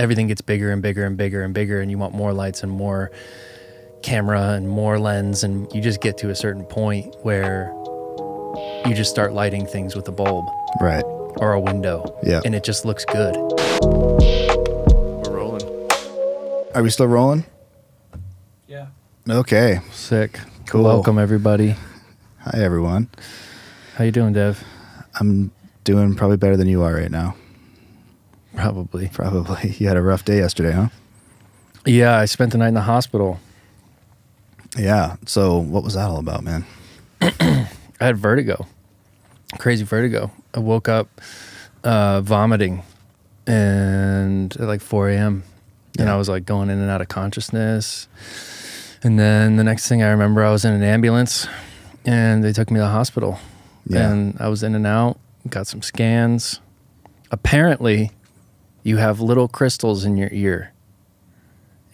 everything gets bigger and bigger and bigger and bigger, and you want more lights and more camera and more lens, and you just get to a certain point where you just start lighting things with a bulb Right. or a window, Yeah. and it just looks good. We're rolling. Are we still rolling? Yeah. Okay. Sick. Cool. Welcome everybody. Hi, everyone. How you doing, Dev? I'm doing probably better than you are right now. Probably. Probably. You had a rough day yesterday, huh? Yeah, I spent the night in the hospital. Yeah. So, what was that all about, man? I had vertigo, crazy vertigo. I woke up uh, vomiting, and at like 4 a.m. And I was like going in and out of consciousness. And then the next thing I remember, I was in an ambulance, and they took me to the hospital. Yeah. And I was in and out, got some scans. Apparently, you have little crystals in your ear.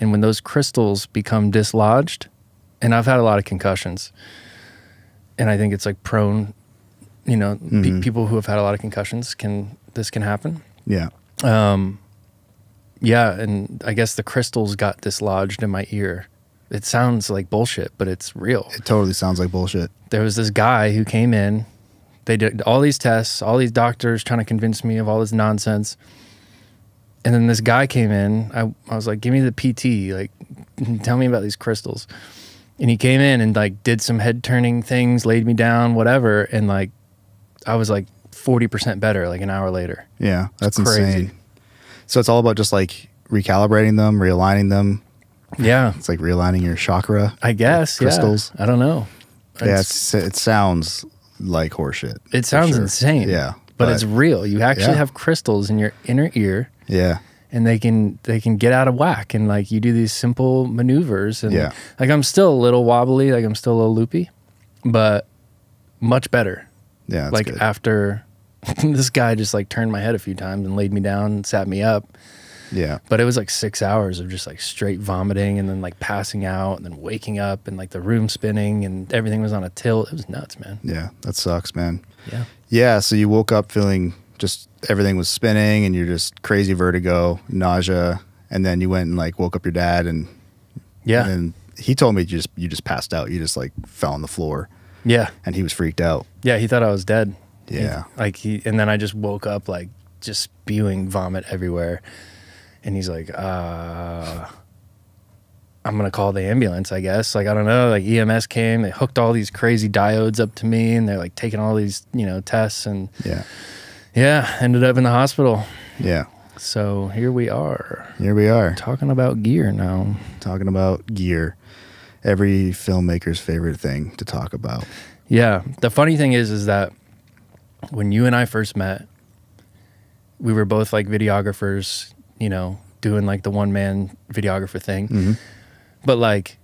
And when those crystals become dislodged, and I've had a lot of concussions, and I think it's like prone, you know, pe- Mhm. people who have had a lot of concussions can, this can happen. Yeah. Um, yeah, and I guess the crystals got dislodged in my ear. It sounds like bullshit, but it's real. It totally sounds like bullshit. There was this guy who came in. They did all these tests, all these doctors trying to convince me of all this nonsense. And then this guy came in. I, I was like, give me the PT. Like, tell me about these crystals. And he came in and like did some head turning things, laid me down, whatever. And like, I was like 40% better like an hour later. Yeah. That's crazy. insane. So, it's all about just like recalibrating them, realigning them. Yeah. It's like realigning your chakra. I guess yeah. Crystals. I don't know. yeah. It's- It's, it sounds like horseshit. it sounds sure. insane. Yeah. but, it's real. You actually Yeah. have crystals in your inner ear, yeah. and they can they can get out of whack. And like you do these simple maneuvers, and Yeah. like I'm still a little wobbly, like I'm still a little loopy, but much better. Yeah. That's like good. after this guy just like turned my head a few times and laid me down, and sat me up. yeah. But it was like six hours of just like straight vomiting and then like passing out and then waking up and like the room spinning and everything was on a tilt. It was nuts, man. Yeah. That sucks, man. Yeah. Yeah, so you woke up feeling just everything was spinning and you're just crazy vertigo, nausea, and then you went and like woke up your dad and Yeah. and he told me you just you just passed out. You just like fell on the floor yeah. and he was freaked out. Yeah. He thought I was dead. He- Yeah. like he, and then I just woke up like just spewing vomit everywhere. And he's like, uh, I'm going to call the ambulance, I guess. Like, I don't know. Like, EMS came, they hooked all these crazy diodes up to me, and they're like taking all these, you know, tests. And Yeah. Yeah, ended up in the hospital. Yeah. So here we are Here we are talking about gear now. talking about gear. Every filmmaker's favorite thing to talk about. Yeah. The funny thing is, is that when you and I first met, we were both like videographers, you know, doing like the one man videographer thing. Mm-hmm. But like,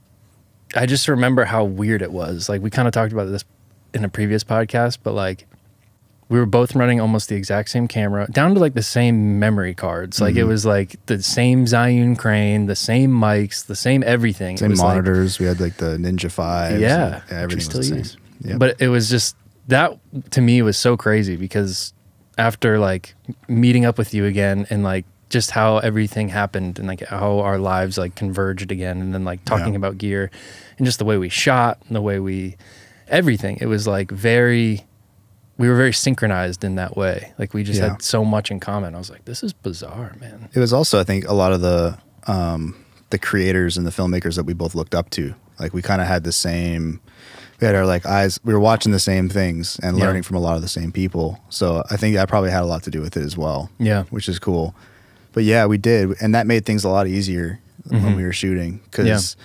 I just remember how weird it was. Like, we kind of talked about this in a previous podcast, but like, we were both running almost the exact same camera, down to like the same memory cards. Like, it Mhm. was like the same Zhiyun crane, the same mics, the same everything. It Same was, like- monitors. we had like the Ninja Five. yeah, everything we was the same. Yeah. But it was just that to me was so crazy because after like meeting up with you again and like just how everything happened and like how our lives like converged again and then like talking Yeah. about gear and just the way we shot and the way we everything it was like very we were very synchronized in that way like we just Yeah. had so much in common i was like this is bizarre man It was also, I think, a lot of the um, the creators and the filmmakers that we both looked up to. Like we kind of had the same. We had our like eyes. We were watching the same things and Yeah. learning from a lot of the same people. So I think that probably had a lot to do with it as well. Yeah. which is cool. But yeah, we did, and that made things a lot easier when Mhm. we were shooting because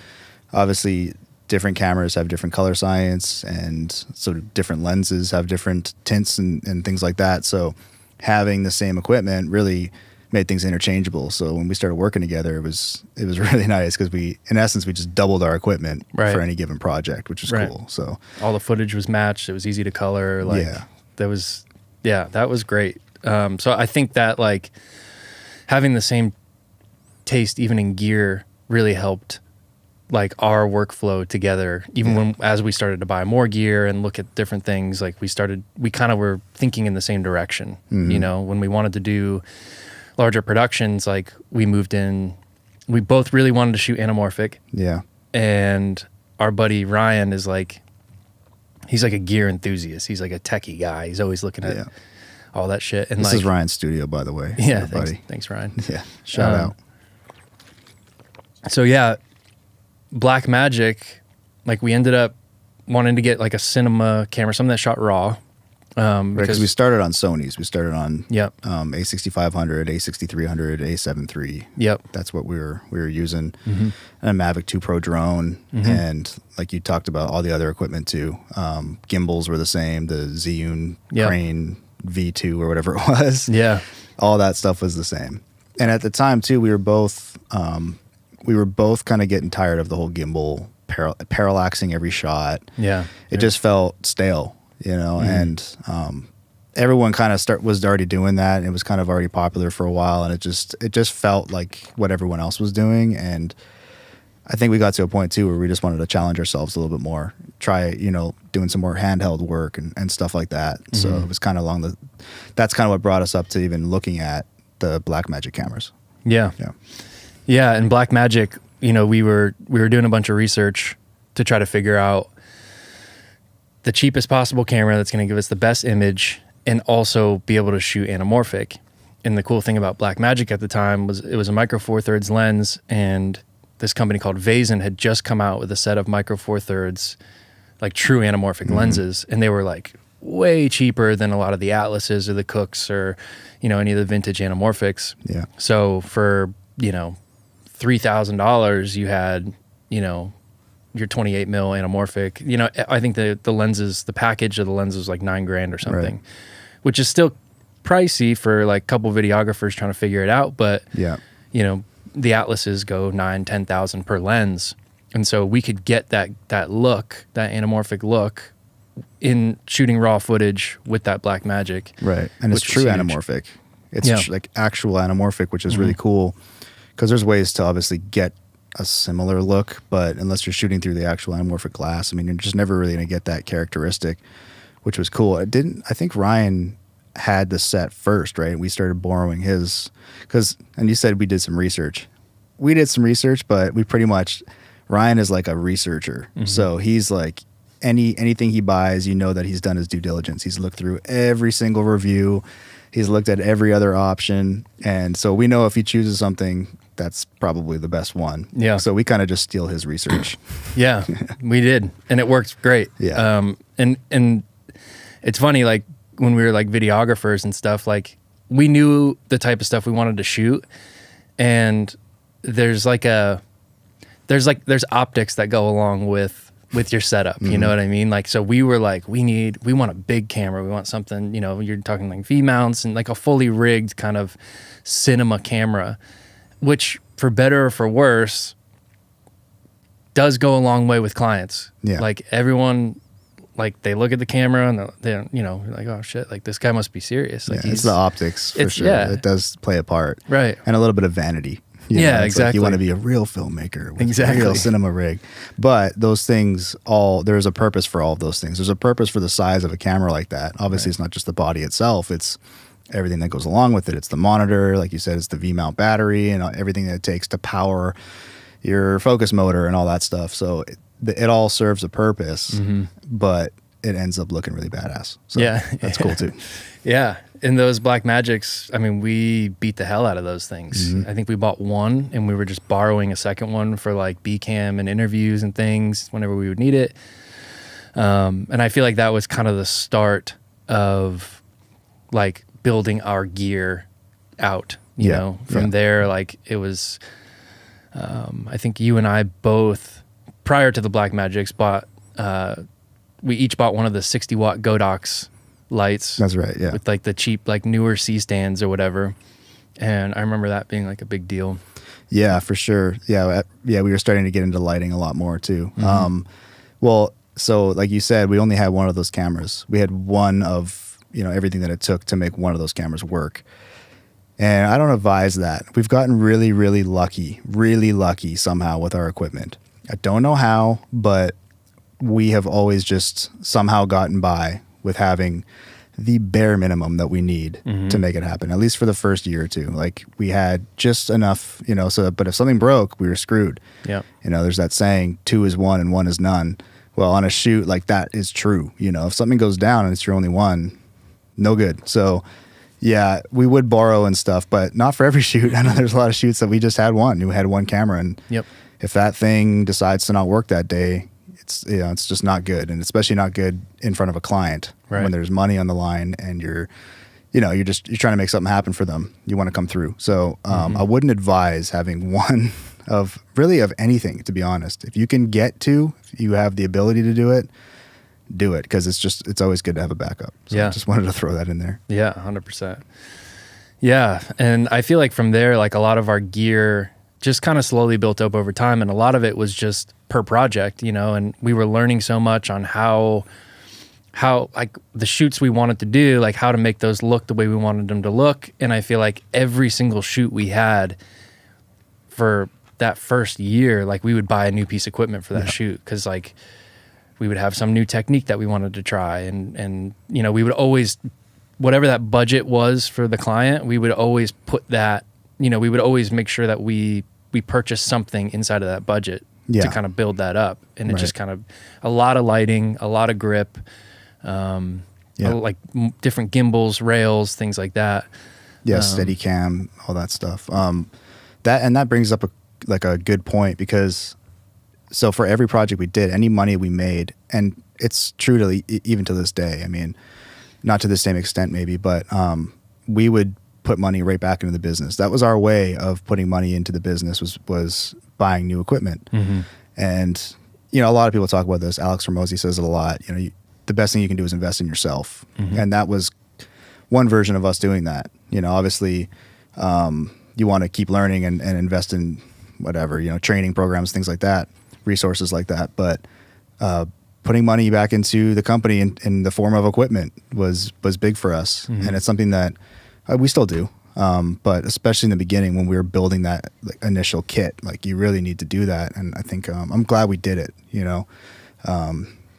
obviously different cameras have different color science and sort of different lenses have different tints and, and things like that. So having the same equipment really made things interchangeable. So when we started working together, it was it was really nice because we, in essence, we just doubled our equipment Right. for any given project, which was Right. cool. So all the footage was matched. It was easy to color. Like Yeah. there was, yeah, that was great. Um, so I think that like having the same taste even in gear really helped like our workflow together. Even Yeah. when as we started to buy more gear and look at different things, like we started, we kind of were thinking in the same direction. Mhm. You know, when we wanted to do larger productions, like we moved in. We both really wanted to shoot anamorphic, Yeah. and our buddy Ryan is like, he's like a gear enthusiast. He's like a techie guy. He's always looking at Yeah. all that shit. And This like, is Ryan's studio, by the way. Yeah, thanks, buddy. thanks, Ryan. Yeah. Shout Um, out. so yeah, Blackmagic, like we ended up wanting to get like a cinema camera, something that shot raw. Um, Right, because we started on Sony's. We started on yep, um, A6500, A6300, A73. yep, That's what we were we were using. Mm-hmm. And a Mavic 2 Pro drone, and like you talked about, all the other equipment too. Um, gimbals were the same. The Zhiyun Yep. Crane V2 or whatever it was. yeah, all that stuff was the same. And at the time too, we were both um, we were both kind of getting tired of the whole gimbal paral- parallaxing every shot. yeah. It just felt stale, you know. And um, everyone kind of start was already doing that. And it was kind of already popular for a while, and it just it just felt like what everyone else was doing. And I think we got to a point too where we just wanted to challenge ourselves a little bit more, try you know doing some more handheld work and, and stuff like that. So it was kind of along the that's kind of what brought us up to even looking at the Blackmagic cameras. yeah, Yeah. Yeah, and Blackmagic, you know, we were we were doing a bunch of research to try to figure out the cheapest possible camera that's going to give us the best image and also be able to shoot anamorphic. And the cool thing about Blackmagic at the time was it was a micro four thirds lens, and this company called Vazen had just come out with a set of micro four thirds, like true anamorphic mm-hmm. lenses, and they were like way cheaper than a lot of the Atlases or the Cookes or you know any of the vintage anamorphics. Yeah. So for you know three thousand dollars, you had you know your twenty eight mil anamorphic. You know, I think the the lenses, the package of the lenses was like nine grand or something, Right. which is still pricey for like a couple videographers trying to figure it out. But Yeah. you know, the atlases go nine, ten thousand per lens, and so we could get that that look, that anamorphic look, in shooting raw footage with that Blackmagic. Right. And it's true anamorphic. It's Yeah. Mm-hmm. like actual anamorphic, which is really cool because there's ways to obviously get a similar look, but unless you're shooting through the actual anamorphic glass, I mean, you're just never really going to get that characteristic, which was cool. It didn't, I think Ryan had the set first, right? We started borrowing his because, and you said we did some research. We did some research, but we pretty much, Ryan is like a researcher. Mm-hmm. So he's like, any anything he buys, you know that he's done his due diligence. He's looked through every single review. He's looked at every other option, and so we know if he chooses something, that's probably the best one. Yeah. So we kind of just steal his research. Yeah, we did, and it worked great. Yeah. Um, and and it's funny, like when we were like videographers and stuff, like we knew the type of stuff we wanted to shoot, and there's like a there's like there's optics that go along with with your setup. You know what I mean? Like so we were like we need we want a big camera. We want something, you know, you're talking like V mounts and like a fully rigged kind of cinema camera, which for better or for worse does go a long way with clients. Yeah. Like everyone like they look at the camera and they you know, like oh shit, like this guy must be serious. Like yeah, it's the optics for sure. yeah. It does play a part, Right. And a little bit of vanity. You Yeah, like exactly. you want to be a real filmmaker with Exactly. a real cinema rig, but those things all there's a purpose for all of those things. There's a purpose for the size of a camera like that. Obviously, it's not just the body itself; it's everything that goes along with it. It's the monitor, like you said, it's the V mount battery, and everything that it takes to power your focus motor and all that stuff. So it, it all serves a purpose, but it ends up looking really badass. So. Yeah. that's cool too. Yeah. In those Blackmagics, I mean, we beat the hell out of those things. Mm-hmm. I think we bought one and we were just borrowing a second one for like B cam and interviews and things whenever we would need it. Um, and I feel like that was kind of the start of like building our gear out, you Yeah, know, from yeah. there, like it was, um, I think you and I both prior to the Blackmagics bought, uh, we each bought one of the 60 watt Godox lights That's right. Yeah. with like the cheap like newer C stands or whatever. And I remember that being like a big deal. Yeah, for sure. Yeah, uh, yeah, we were starting to get into lighting a lot more too. Um, well, so like you said, we only had one of those cameras. We had one of you know everything that it took to make one of those cameras work. And I don't advise that. We've gotten really, really lucky, really lucky somehow with our equipment. I don't know how, but we have always just somehow gotten by with having the bare minimum that we need Mm-hmm. to make it happen, at least for the first year or two. Like we had just enough, you know, so that, but if something broke, we were screwed. Yep. You know, there's that saying, two is one and one is none. Well, on a shoot, like that is true. You know, if something goes down and it's your only one, no good. So, yeah, we would borrow and stuff, but not for every shoot. I know there's a lot of shoots that we just had one. We had one camera, and Yep. if that thing decides to not work that day, it's you know it's just not good, and especially not good in front of a client Right. when there's money on the line and you're, you know, you're just you're trying to make something happen for them. You want to come through. So um, I wouldn't advise having one of really of anything to be honest. If you can get to, if you have the ability to do it, do it because it's just it's always good to have a backup. So Yeah. I just wanted to throw that in there. Yeah, hundred percent. Yeah, and I feel like from there, like a lot of our gear just kind of slowly built up over time, and a lot of it was just per project, you know. And we were learning so much on how, how like the shoots we wanted to do, like how to make those look the way we wanted them to look. And I feel like every single shoot we had for that first year, like we would buy a new piece of equipment for that Yeah. shoot because like we would have some new technique that we wanted to try and and you know we would always whatever that budget was for the client we would always put that you know we would always make sure that we we purchased something inside of that budget Yeah. to kind of build that up and it Right. just kind of a lot of lighting a lot of grip um Yeah. like m- different gimbals rails things like that Yeah, Um, steady cam, all that stuff. Um, that and that brings up a like a good point because so for every project we did, any money we made, and it's true to even to this day. I mean, not to the same extent maybe, but um, we would put money right back into the business. That was our way of putting money into the business was was buying new equipment. And you know, a lot of people talk about this. Alex Hormozi says it a lot. You know, you, the best thing you can do is invest in yourself, and that was one version of us doing that. You know, obviously, um, you want to keep learning and, and invest in whatever you know, training programs, things like that, resources like that. But uh, putting money back into the company in, in the form of equipment was was big for us, and it's something that uh, we still do. Um, but especially in the beginning when we were building that like, initial kit, like you really need to do that. And I think um, I'm glad we did it. You know,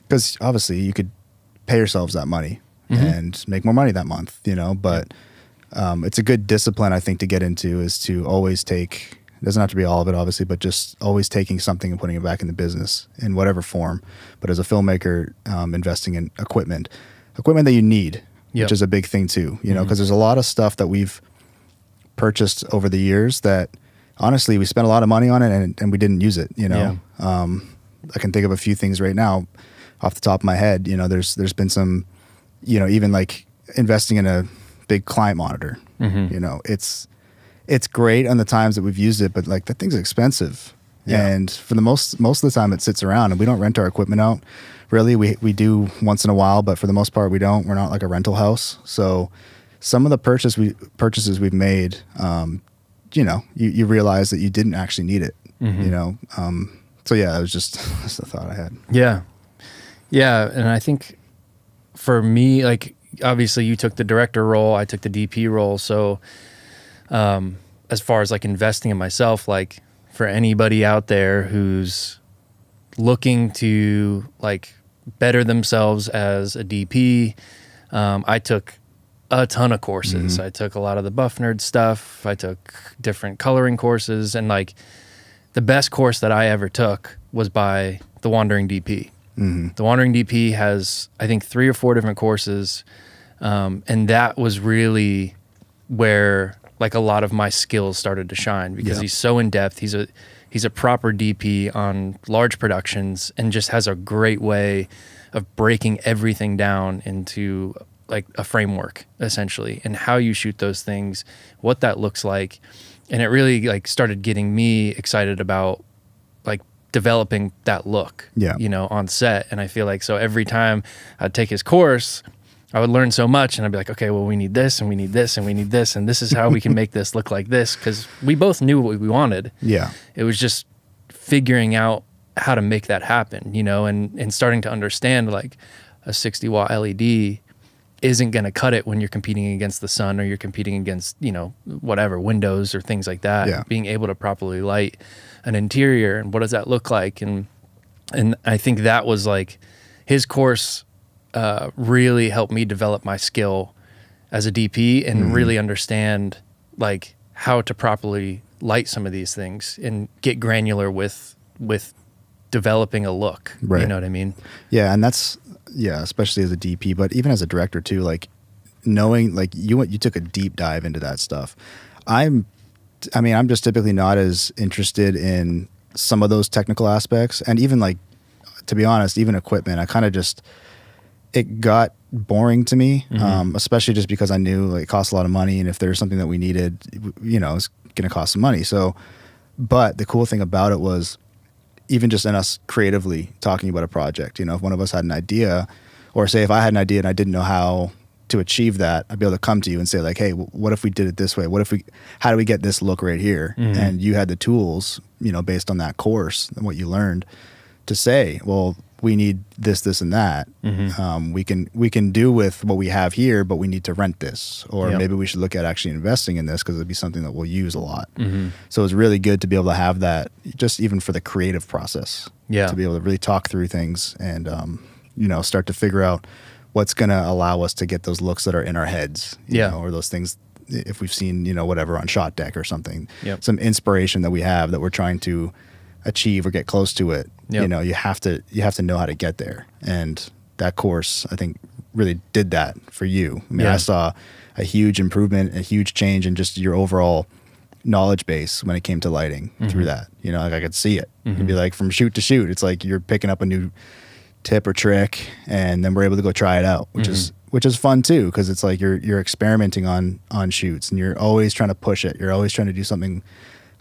because obviously you could pay yourselves that money and make more money that month, you know. But um, it's a good discipline, I think, to get into is to always take. It doesn't have to be all of it, obviously, but just always taking something and putting it back in the business in whatever form. But as a filmmaker, um, investing in equipment, equipment that you need, Yep. which is a big thing too. You know, because there's a lot of stuff that we've purchased over the years that honestly we spent a lot of money on it and, and we didn't use it. You know, um, I can think of a few things right now off the top of my head. You know, there's there's been some, you know, even like investing in a big client monitor. You know, it's it's great on the times that we've used it, but like that thing's expensive. Yeah. And for the most most of the time, it sits around, and we don't rent our equipment out. Really, we we do once in a while, but for the most part, we don't. We're not like a rental house, so some of the purchase we purchases we've made, um, you know, you, you realize that you didn't actually need it. You know, um, so yeah, it was just that's the thought I had. Yeah. Yeah. And I think for me, like, obviously you took the director role, I took the DP role. So, um, as far as like investing in myself, like, for anybody out there who's looking to like better themselves as a DP, um, I took a ton of courses. I took a lot of the buff nerd stuff. I took different coloring courses, and like the best course that I ever took was by the Wandering DP. The Wandering DP has, I think, three or four different courses, um, and that was really where like a lot of my skills started to shine because Yeah. he's so in depth. He's a he's a proper DP on large productions and just has a great way of breaking everything down into like a framework essentially and how you shoot those things, what that looks like. And it really like started getting me excited about like developing that look Yeah. you know on set and i feel like so every time i'd take his course i would learn so much and i'd be like okay well we need this and we need this and we need this and this is how we can make this look like this because we both knew what we wanted. Yeah, it was just figuring out how to make that happen you know and and starting to understand like a 60 watt led isn't going to cut it when you're competing against the sun or you're competing against you know whatever windows or things like that. Yeah. being able to properly light an interior and what does that look like? And and i think that was like his course uh, really helped me develop my skill as a DP and Mm-hmm. really understand like how to properly light some of these things and get granular with with developing a look. Right. You know what I mean? Yeah, and that's yeah, especially as a DP, but even as a director too. Like knowing, like you went, you took a deep dive into that stuff. I'm, I mean, I'm just typically not as interested in some of those technical aspects, and even like, to be honest, even equipment. I kind of just it got boring to me, um, especially just because I knew like, it cost a lot of money, and if there's something that we needed, you know, it's going to cost some money. So, but the cool thing about it was even just in us creatively talking about a project, you know, if one of us had an idea, or say if I had an idea and I didn't know how to achieve that, I'd be able to come to you and say like, hey, what if we did it this way? What if we, how do we get this look right here? And you had the tools, you know, based on that course and what you learned to say, well, we need this, this, and that. Um, we can we can do with what we have here, but we need to rent this, or Yep. maybe we should look at actually investing in this because it'd be something that we'll use a lot. So it's really good to be able to have that, just even for the creative process. Yeah. to be able to really talk through things and um, you know start to figure out what's going to allow us to get those looks that are in our heads. you Yeah. know, or those things if we've seen you know whatever on ShotDeck or something. Yep. Some inspiration that we have that we're trying to achieve or get close to it. You know, you have to you have to know how to get there, and that course I think really did that for you. I mean, Yeah. I saw a huge improvement, a huge change in just your overall knowledge base when it came to lighting Mm-hmm. through that. You know, like I could see it. It'd be like from shoot to shoot. It's like you're picking up a new tip or trick, and then we're able to go try it out, which is Mm-hmm. which is fun too because it's like you're you're experimenting on on shoots, and you're always trying to push it. You're always trying to do something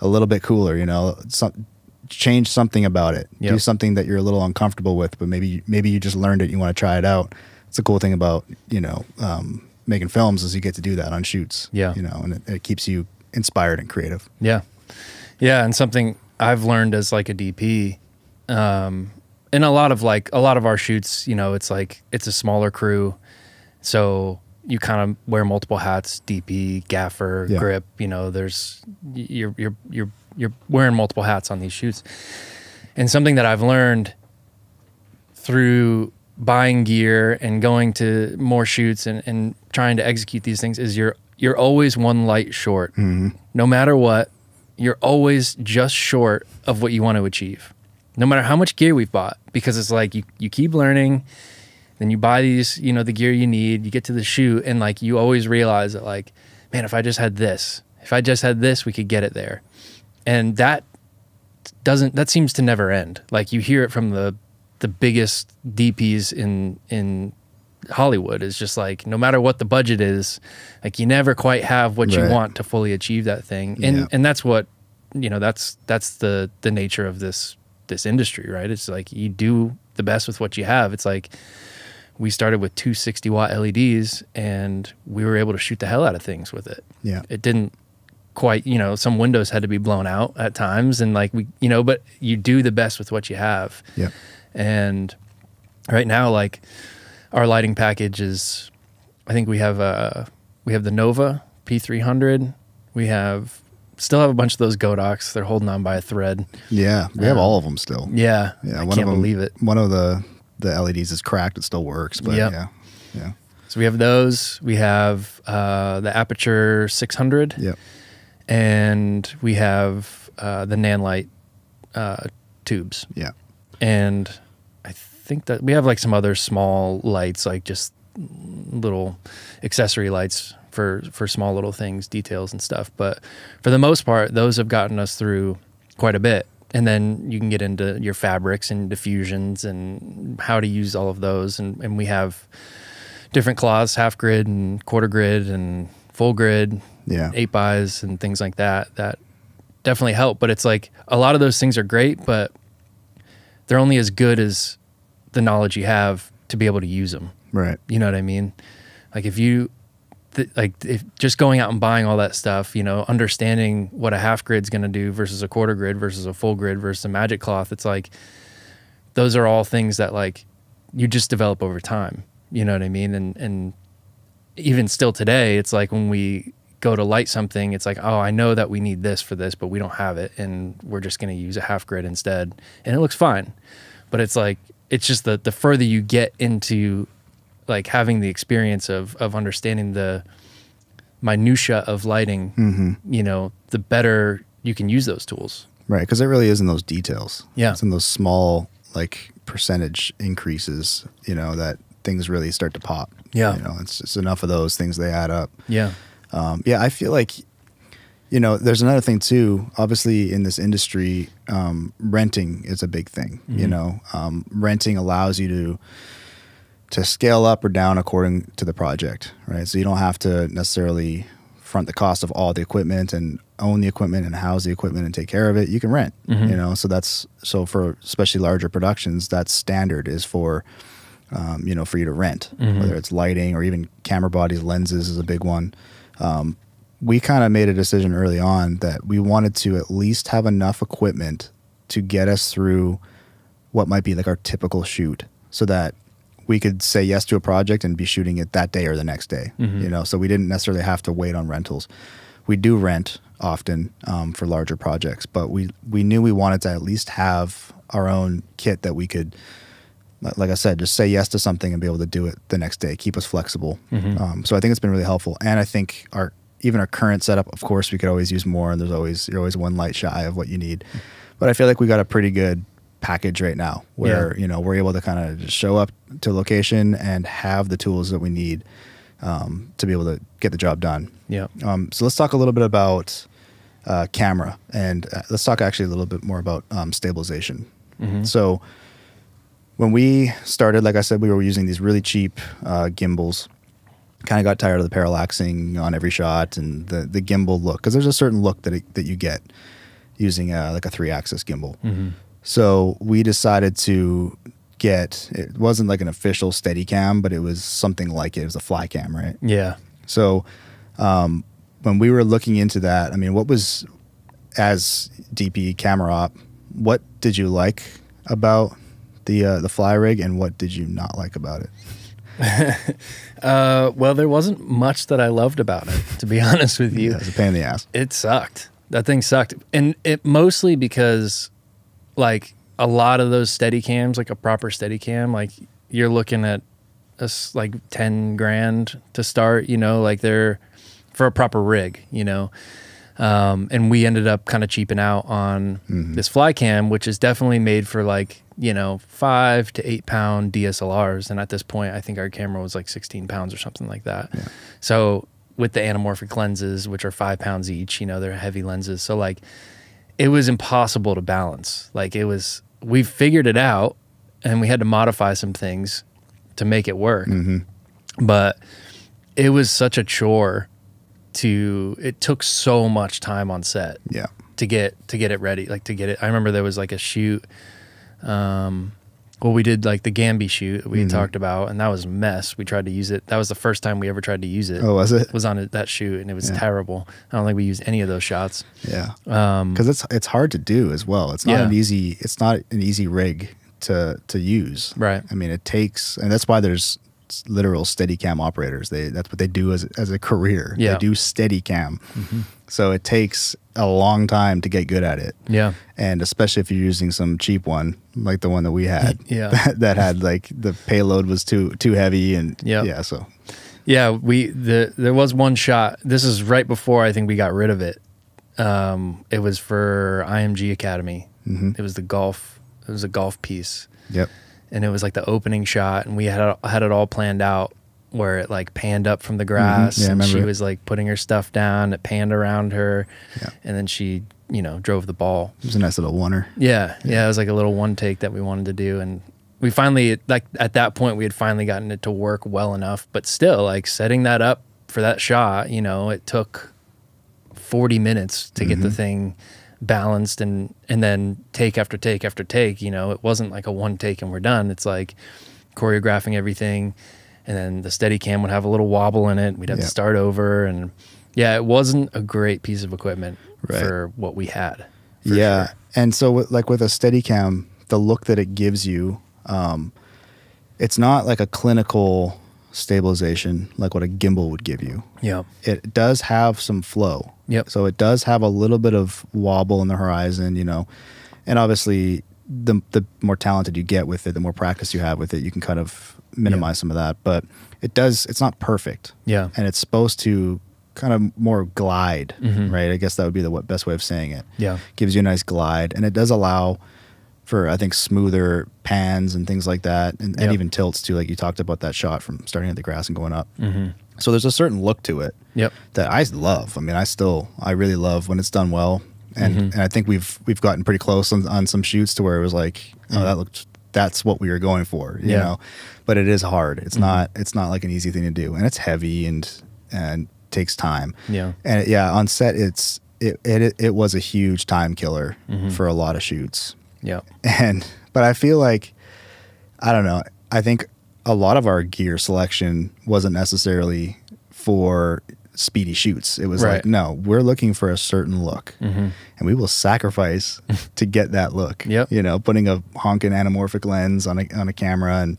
a little bit cooler. You know, some change something about it. Do something that you're a little uncomfortable with, but maybe maybe you just learned it. You want to try it out. It's the cool thing about you know um, making films is you get to do that on shoots. Yeah. you know, and it, it keeps you inspired and creative. Yeah. Yeah. And something I've learned as like a DP, um, in a lot of like a lot of our shoots, you know, it's like it's a smaller crew. So you kind of wear multiple hats, DP, gaffer, Yeah. grip, you know, there's you're you're you're you're wearing multiple hats on these shoots. And something that I've learned through buying gear and going to more shoots and, and trying to execute these things is you're you're always one light short. Mm-hmm. No matter what, you're always just short of what you want to achieve. No matter how much gear we've bought. Because it's like you, you keep learning, then you buy these, you know, the gear you need, you get to the shoot, and like you always realize that like, man, if I just had this, if I just had this, we could get it there. And that doesn't that seems to never end. Like you hear it from the the biggest DPs in in Hollywood is just like no matter what the budget is, like you never quite have what you want to fully achieve that thing. And Yeah. and that's what you know, that's that's the the nature of this this industry, right? It's like you do the best with what you have. It's like we started with two 60 watt LEDs and we were able to shoot the hell out of things with it Yeah, it didn't quite you know some windows had to be blown out at times and like we you know but you do the best with what you have yeah, and right now like our lighting package is i think we have uh we have the nova p300 we have still have a bunch of those Godox they're holding on by a thread yeah. We have Um, all of them still. yeah, Yeah, i one can't of them, believe it One of the the LEDs is cracked. It still works, but Yep. yeah, yeah, so we have those we have uh the Aputure 600 yeah. And we have uh the nanlite uh tubes Yeah. and I think that we have like some other small lights, like just little accessory lights for for small little things, details and stuff. But for the most part, those have gotten us through quite a bit. And then you can get into your fabrics and diffusions and how to use all of those. And, and we have different cloths, half grid and quarter grid and full grid, Yeah. eight buys and things like that. That definitely help. But it's like a lot of those things are great, but they're only as good as the knowledge you have to be able to use them. Right. You know what I mean? Like if you th- like if just going out and buying all that stuff, you know, understanding what a half grid's going to do versus a quarter grid versus a full grid versus a magic cloth, it's like those are all things that like you just develop over time. You know what I mean? And and even still today, it's like when we go to light something, it's like, oh, I know that we need this for this, but we don't have it, and we're just going to use a half grid instead, and it looks fine. But it's like it's just the the further you get into like having the experience of of understanding the minutia of lighting, Mm-hmm. you know, the better you can use those tools. Right, because it really is in those details. Yeah. it's in those small like percentage increases. You know that things really start to pop. Yeah. you know, it's just enough of those things they add up. Yeah. Um, yeah, I feel like, you know, there's another thing too. Obviously, in this industry, um, renting is a big thing. You Mhm. know, um, renting allows you to to scale up or down according to the project, right? So you don't have to necessarily front the cost of all the equipment and own the equipment and house the equipment and take care of it. You can rent, Mhm. you know. So that's so for especially larger productions, that standard is for um, you know for you to rent, Mhm. whether it's lighting or even camera bodies, lenses is a big one. Um, we kind of made a decision early on that we wanted to at least have enough equipment to get us through what might be like our typical shoot so that we could say yes to a project and be shooting it that day or the next day Mhm. you know so we didn't necessarily have to wait on rentals we do rent often um, for larger projects but we we knew we wanted to at least have our own kit that we could like i said just say yes to something and be able to do it the next day keep us flexible Mhm. um, so i think it's been really helpful and i think our even our current setup of course we could always use more and there's always you're always one light shy of what you need but i feel like we got a pretty good package right now where Yeah. you know we're able to kind of just show up to location and have the tools that we need um, to be able to get the job done Yeah. um, so let's talk a little bit about uh, camera and uh, let's talk actually a little bit more about um, stabilization Mhm. so when we started, like I said, we were using these really cheap uh, gimbals. Kind of got tired of the parallaxing on every shot and the the gimbal look because there's a certain look that it, that you get using uh, like a three axis gimbal. Mhm. So we decided to get it wasn't like an official Steadicam, but it was something like it. It was a Flycam, right? Yeah. So um, when we were looking into that, I mean, what was as DP camera op? What did you like about the uh, the fly rig, and what did you not like about it? Uh, well, there wasn't much that I loved about it, to be honest with you. Yeah, it's a pain in the ass. It sucked. That thing sucked. And it mostly because like a lot of those Steadicams, like a proper Steadicam, like you're looking at us like 10 grand to start, you know, like they're for a proper rig, you know. Um, and we ended up kind of cheaping out on Mhm. this Flycam, which is definitely made for like, you know, five to eight pound DSLRs. And at this point, I think our camera was like 16 pounds or something like that. Yeah. So with the anamorphic lenses, which are five pounds each, you know, they're heavy lenses. So like it was impossible to balance. Like it was, we figured it out and we had to modify some things to make it work. hmm But it was such a chore to, it took so much time on set Yeah, to get to get it ready like to get it i remember there was like a shoot um well we did like the gamby shoot we Mhm. talked about and that was a mess we tried to use it that was the first time we ever tried to use it Oh, was it? was on it, that shoot and it was Yeah. terrible i don't think we used any of those shots Yeah, um because it's it's hard to do as well. It's not Yeah. an easy it's not an easy rig to to use. right I mean, it takes, and that's why there's literal Steadicam operators. They that's what they do as as a career. Yeah. They do Steadicam. So it takes a long time to get good at it, yeah and especially if you're using some cheap one like the one that we had. Yeah. that, that had like the payload was too too heavy, and Yep. yeah. So yeah we the there was one shot this is right before i think we got rid of it um it was for img academy mhm. it was the golf it was a golf piece yep, and it was like the opening shot and we had had it all planned out where it like panned up from the grass Mm-hmm. Yeah, I and she it. was like putting her stuff down it panned around her Yeah. and then she you know drove the ball it was a nice little oner. yeah, yeah it was like a little one take that we wanted to do and we finally like at that point we had finally gotten it to work well enough but still like setting that up for that shot you know it took 40 minutes to get the Mhm. thing balanced and and then take after take after take you know it wasn't like a one take and we're done it's like choreographing everything and then the Steadicam would have a little wobble in it we'd have Yeah. to start over and yeah it wasn't a great piece of equipment Right. for what we had yeah sure. and so with, like with a steadicam the look that it gives you um, it's not like a clinical stabilization like what a gimbal would give you yeah it does have some flow Yep. so it does have a little bit of wobble in the horizon you know and obviously the the more talented you get with it the more practice you have with it you can kind of minimize some of that, but it does. It's not perfect. Yeah. and it's supposed to kind of more glide, Mhm. right? I guess that would be the best way of saying it. Yeah. gives you a nice glide, and it does allow for I think smoother pans and things like that, and, and even tilts too. Like you talked about that shot from starting at the grass and going up. Mm-hmm. So there's a certain look to it Yep. that I love. I mean, I still I really love when it's done well, and Mhm. and I think we've we've gotten pretty close on, on some shoots to where it was like, oh, Mhm. that looked that's what we were going for, you Yeah. know. But it is hard. It's Mhm. not it's not like an easy thing to do, and it's heavy and and takes time. Yeah. And yeah, on set, it's it it it was a huge time killer Mhm. for a lot of shoots, Yeah. and but I feel like I don't know. I think a lot of our gear selection wasn't necessarily for speedy shoots. It was Right. like, no, we're looking for a certain look, Mm-hmm. and we will sacrifice to get that look. Yep. You know, putting a honking anamorphic lens on a on a camera, and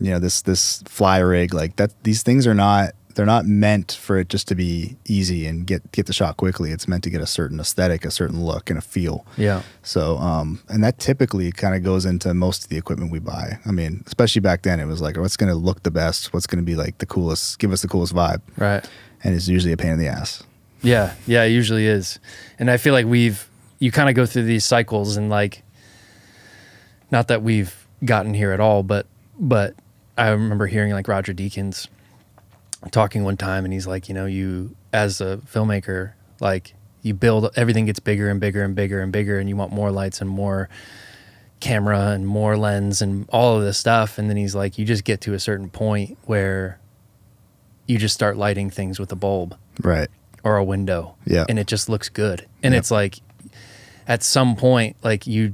you know this this fly rig like that. These things are not. They're not meant for it just to be easy and get get the shot quickly. It's meant to get a certain aesthetic, a certain look, and a feel. Yeah. So, um, and that typically kind of goes into most of the equipment we buy. I mean, especially back then, it was like, what's going to look the best? What's going to be like the coolest? Give us the coolest vibe. Right. And it's usually a pain in the ass. Yeah, yeah, it usually is. And I feel like we've you kind of go through these cycles and like not that we've gotten here at all, but but I remember hearing like Roger Deakins talking one time and he's like, you know, you as a filmmaker, like you build everything gets bigger and bigger and bigger and bigger and you want more lights and more camera and more lens and all of this stuff and then he's like you just get to a certain point where you just start lighting things with a bulb Right. or a window. Yeah. And it just looks good. And Yep. it's like at some point, like you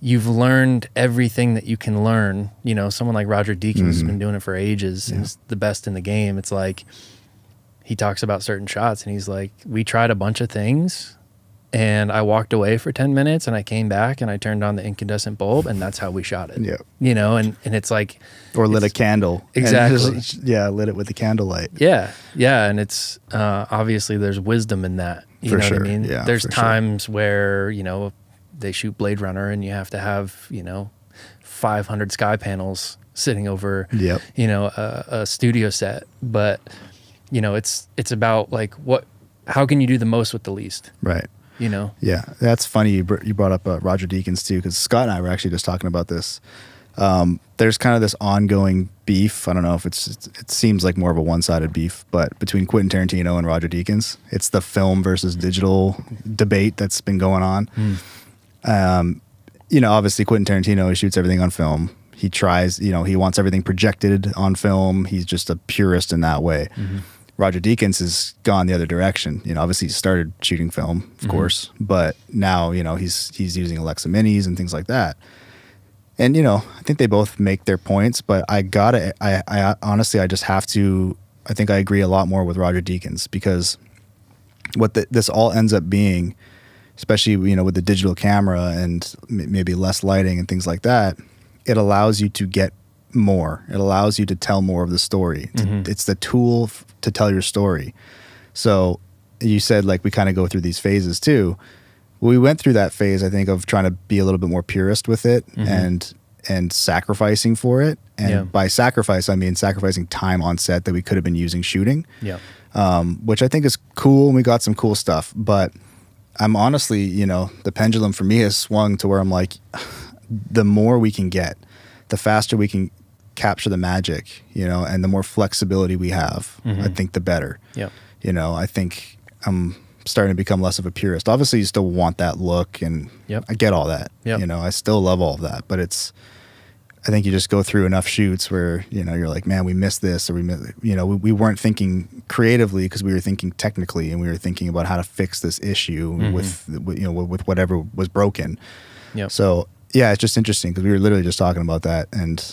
you've learned everything that you can learn. You know, someone like Roger Deakins has Mhm. been doing it for ages and is the best in the game. It's like he talks about certain shots and he's like, We tried a bunch of things and I walked away for ten minutes and I came back and I turned on the incandescent bulb and that's how we shot it. Yeah. You know, and, and it's like Or lit a candle. Exactly. just- yeah, lit it with the candlelight. Yeah, yeah, and it's uh, obviously there's wisdom in that. You For know sure, what I mean? yeah, there's for sure. times where you know they shoot Blade Runner, and you have to have you know 500 SkyPanels sitting over Yep. you know a, a studio set, but you know it's it's about like what how can you do the most with the least? Right. You know? Yeah, that's funny. You, br- you brought up uh, Roger Deakins too, because Scott and I were actually just talking about this. Um, there's kind of this ongoing beef. I don't know if it's it seems like more of a one-sided beef, but between Quentin Tarantino and Roger Deakins, it's the film versus digital debate that's been going on. Um, you know, obviously Quentin Tarantino he shoots everything on film. He tries, you know, he wants everything projected on film. He's just a purist in that way. Roger Deakins has gone the other direction. You know, obviously he started shooting film, of Mhm. course, but now you know he's he's using Alexa Minis and things like that. And you know, I think they both make their points, but I gotta, I, I honestly, I just have to. I think I agree a lot more with Roger Deakins because what the, this all ends up being, especially you know with the digital camera and m- maybe less lighting and things like that, it allows you to get more. It allows you to tell more of the story. Mhm. It's the tool f- to tell your story. So you said like we kind of go through these phases too. We went through that phase, I think, of trying to be a little bit more purist with it Mhm. and and sacrificing for it. And Yeah. by sacrifice, I mean sacrificing time on set that we could have been using shooting Yeah. um, which I think is cool. And we got some cool stuff, but I'm honestly, you know, the pendulum for me has swung to where I'm like, the more we can get, the faster we can capture the magic, you know, and the more flexibility we have, I Mhm. think the better. Yeah. You know, I think I'm starting to become less of a purist. Obviously, you still want that look, and Yep. I get all that. Yep. You know, I still love all of that, but it's. I think you just go through enough shoots where you know you're like, man, we missed this, or we, you know, we, we weren't thinking creatively because we were thinking technically, and we were thinking about how to fix this issue Mhm. with, with, you know, with, whatever was broken. Yep. So yeah, it's just interesting because we were literally just talking about that, and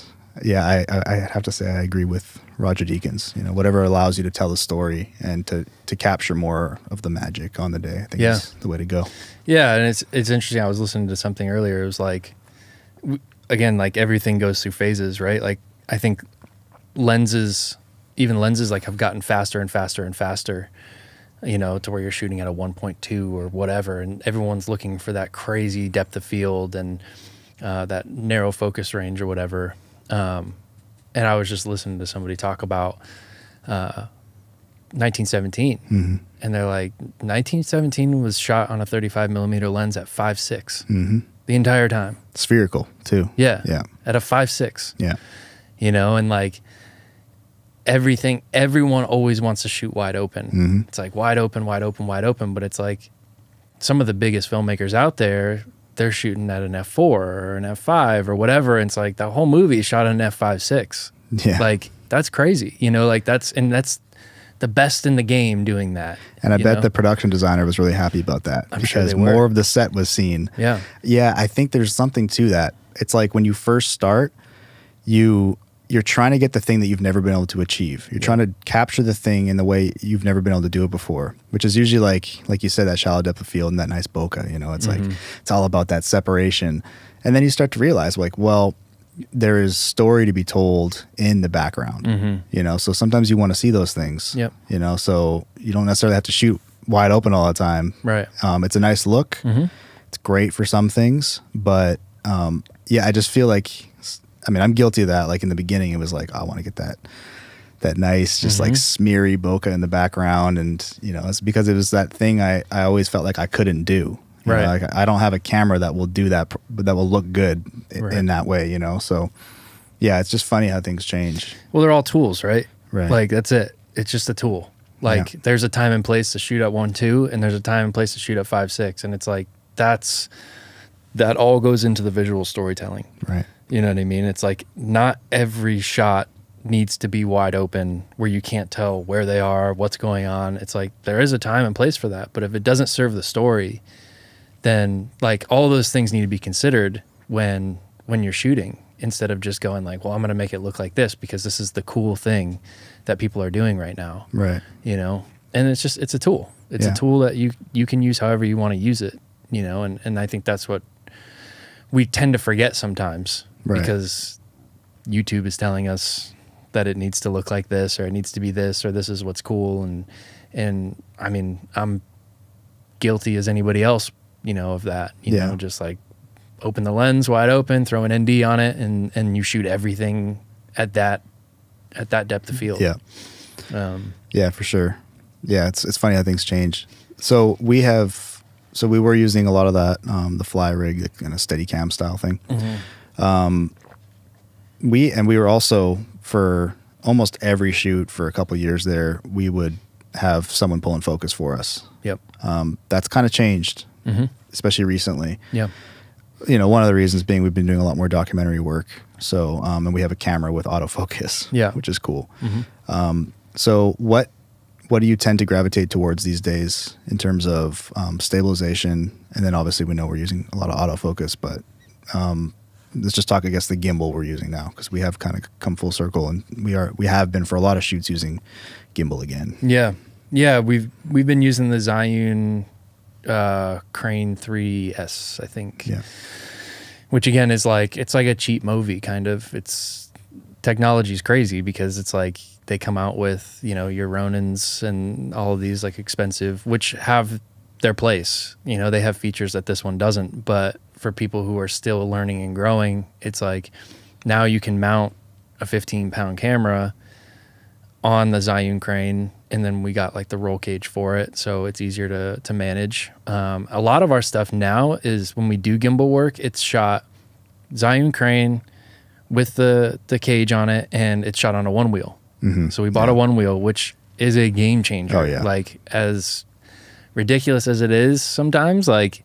yeah, I, I, I have to say I agree with Roger Deakins. You know, whatever allows you to tell the story and to to capture more of the magic on the day, I think Yeah. is the way to go. Yeah, and it's it's interesting. I was listening to something earlier. It was like, again, like everything goes through phases, right? Like I think lenses, even lenses, like have gotten faster and faster and faster. You know, to where you're shooting at a 1.2 or whatever, and everyone's looking for that crazy depth of field and uh, that narrow focus range or whatever. Um, and I was just listening to somebody talk about uh, 1917, Mm-hmm. and they're like, 1917 was shot on a 35 millimeter lens at 5.6. Mm-hmm. The entire time. Spherical too. Yeah, Yeah. at a five six. Yeah. You know, and like everything, everyone always wants to shoot wide open. Mm-hmm. It's like wide open, wide open, wide open. But it's like some of the biggest filmmakers out there, they're shooting at an f4 or an f5 or whatever. And it's like the whole movie is shot at an F five six. Yeah. Like that's crazy. You know, like that's, and that's the best in the game doing that. And I bet know? the production designer was really happy about that I'm because were. more of the set was seen. yeah. Yeah, I think there's something to that. It's like when you first start, you you're trying to get the thing that you've never been able to achieve. You're trying to capture the thing in the way you've never been able to do it before, which is usually like like you said that shallow depth of field and that nice bokeh, you know, it's like mm-hmm. it's all about that separation. And then you start to realize like, well, there is story to be told in the background. Mhm. You know, so sometimes you want to see those things. Yep. You know, so you don't necessarily have to shoot wide open all the time. Right. Um, it's a nice look. Mhm. It's great for some things, but um, yeah, I just feel like I mean I'm guilty of that. Like in the beginning, it was like oh, I want to get that that nice, just like Mhm. smeary bokeh in the background, and you know it's because it was that thing I I always felt like I couldn't do. You know, Right. like I don't have a camera that will do that, that will look good Right. in that way. You know, so yeah, it's just funny how things change. Well, they're all tools, right? Right. Like that's it. It's just a tool. Like Yeah. there's a time and place to shoot at one two, and there's a time and place to shoot at five six, and it's like that's that all goes into the visual storytelling. Right. You know what I mean? It's like not every shot needs to be wide open where you can't tell where they are, what's going on. It's like there is a time and place for that, but if it doesn't serve the story, then like all those things need to be considered when when you're shooting instead of just going like, well, I'm going to make it look like this because this is the cool thing that people are doing right now, Right. you know? And it's just it's a tool. It's Yeah. a tool that you you can use however you want to use it, you know? And and I think that's what we tend to forget sometimes Right. because YouTube is telling us that it needs to look like this or it needs to be this or this is what's cool and and I mean I'm guilty as anybody else you know of that you Yeah. know just like open the lens wide open throw an ND on it and and you shoot everything at that at that depth of field Yeah. um, Yeah, for sure. Yeah, it's it's funny how things change. So we have, so we were using a lot of that, um, the fly rig, the kind of Steadicam style thing. Um we and we were also for almost every shoot for a couple years there, we would have someone pull in focus for us. yep Um, that's kind of changed, hmm especially recently. yeah You know, one of the reasons being we've been doing a lot more documentary work. So, um, and we have a camera with autofocus, Yeah. which is cool. hmm So what what do you tend to gravitate towards these days in terms of um, stabilization? And then obviously we know we're using a lot of autofocus, but um, let's just talk I guess the gimbal we're using now because we have kind of come full circle and we are we have been for a lot of shoots using gimbal again. Yeah, yeah. We've we've been using the Zhiyun uh, Crane 3S, I think. Yeah. Which again is like it's like a cheap Movi kind of. It's technology's crazy because it's like they come out with you know your Ronins and all of these like expensive, which have their place. You know they have features that this one doesn't. But for people who are still learning and growing, it's like now you can mount a 15 pound camera on the Zhiyun crane, and then we got like the roll cage for it, so it's easier to to manage. Um, a lot of our stuff now is when we do gimbal work, it's shot Zhiyun crane with the the cage on it, and it's shot on a Onewheel. Mm-hmm. So we bought a Onewheel, which is a game changer. Oh, yeah. Like as ridiculous as it is sometimes, like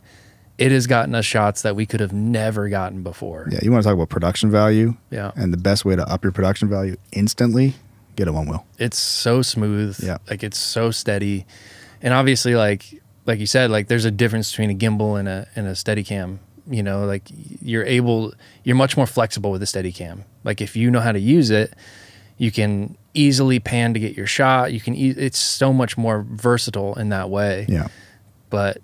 it has gotten us shots that we could have never gotten before. Yeah, you want to talk about production value Yeah. and the best way to up your production value instantly, get a Onewheel. it's so smooth. Yeah. Like it's so steady. And obviously like like you said, like there's a difference between a gimbal and a and a Steadicam. You know, like you're able you're much more flexible with a Steadicam. Like if you know how to use it, you can easily pan to get your shot. You can e- it's so much more versatile in that way. Yeah. But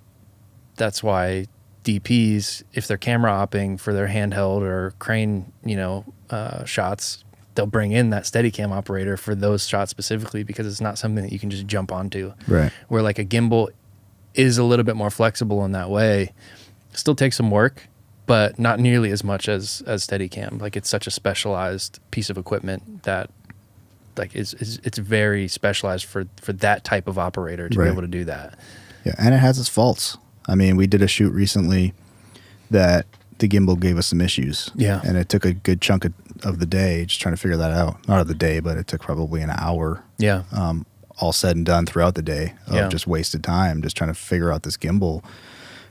that's why DPs, if they're camera opping for their handheld or crane, you know, uh, shots, they'll bring in that Steadicam operator for those shots specifically because it's not something that you can just jump onto. Right. Where like a gimbal is a little bit more flexible in that way. Still takes some work, but not nearly as much as as Steadicam. Like it's such a specialized piece of equipment that like is, is it's very specialized for for that type of operator to Right. be able to do that. Yeah, and it has its faults. I mean, we did a shoot recently that the gimbal gave us some issues. Yeah. And it took a good chunk of, of the day just trying to figure that out. Not of the day, but it took probably an hour, Yeah. um, all said and done throughout the day of Yeah. just wasted time, just trying to figure out this gimbal,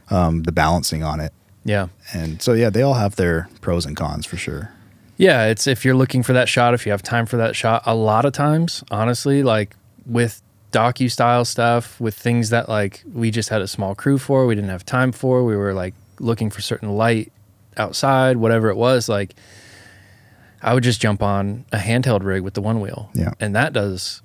um, the balancing on it. Yeah. And so, yeah, they all have their pros and cons for sure. Yeah, it's if you're looking for that shot, if you have time for that shot, a lot of times, honestly, like with docu style stuff, with things that like we just had a small crew for, we didn't have time for, we were like looking for certain light outside, whatever it was, like I would just jump on a handheld rig with the Onewheel. Yeah. And that does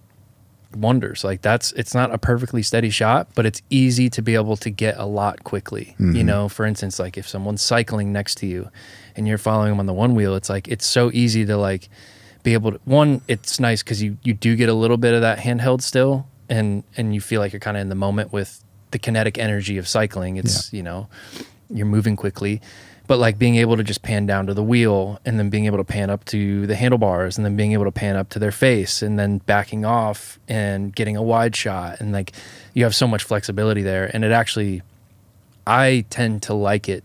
wonders. Like that's it's not a perfectly steady shot, but it's easy to be able to get a lot quickly. You mm-hmm. know, for instance, like if someone's cycling next to you and you're following them on the Onewheel, it's like it's so easy to like be able to one, it's nice cuz you you do get a little bit of that handheld still and and you feel like you're kind of in the moment with the kinetic energy of cycling. It's, you know, you're moving quickly but like being able to just pan down to the wheel and then being able to pan up to the handlebars and then being able to pan up to their face and then backing off and getting a wide shot and like you have so much flexibility there and it actually i tend to like it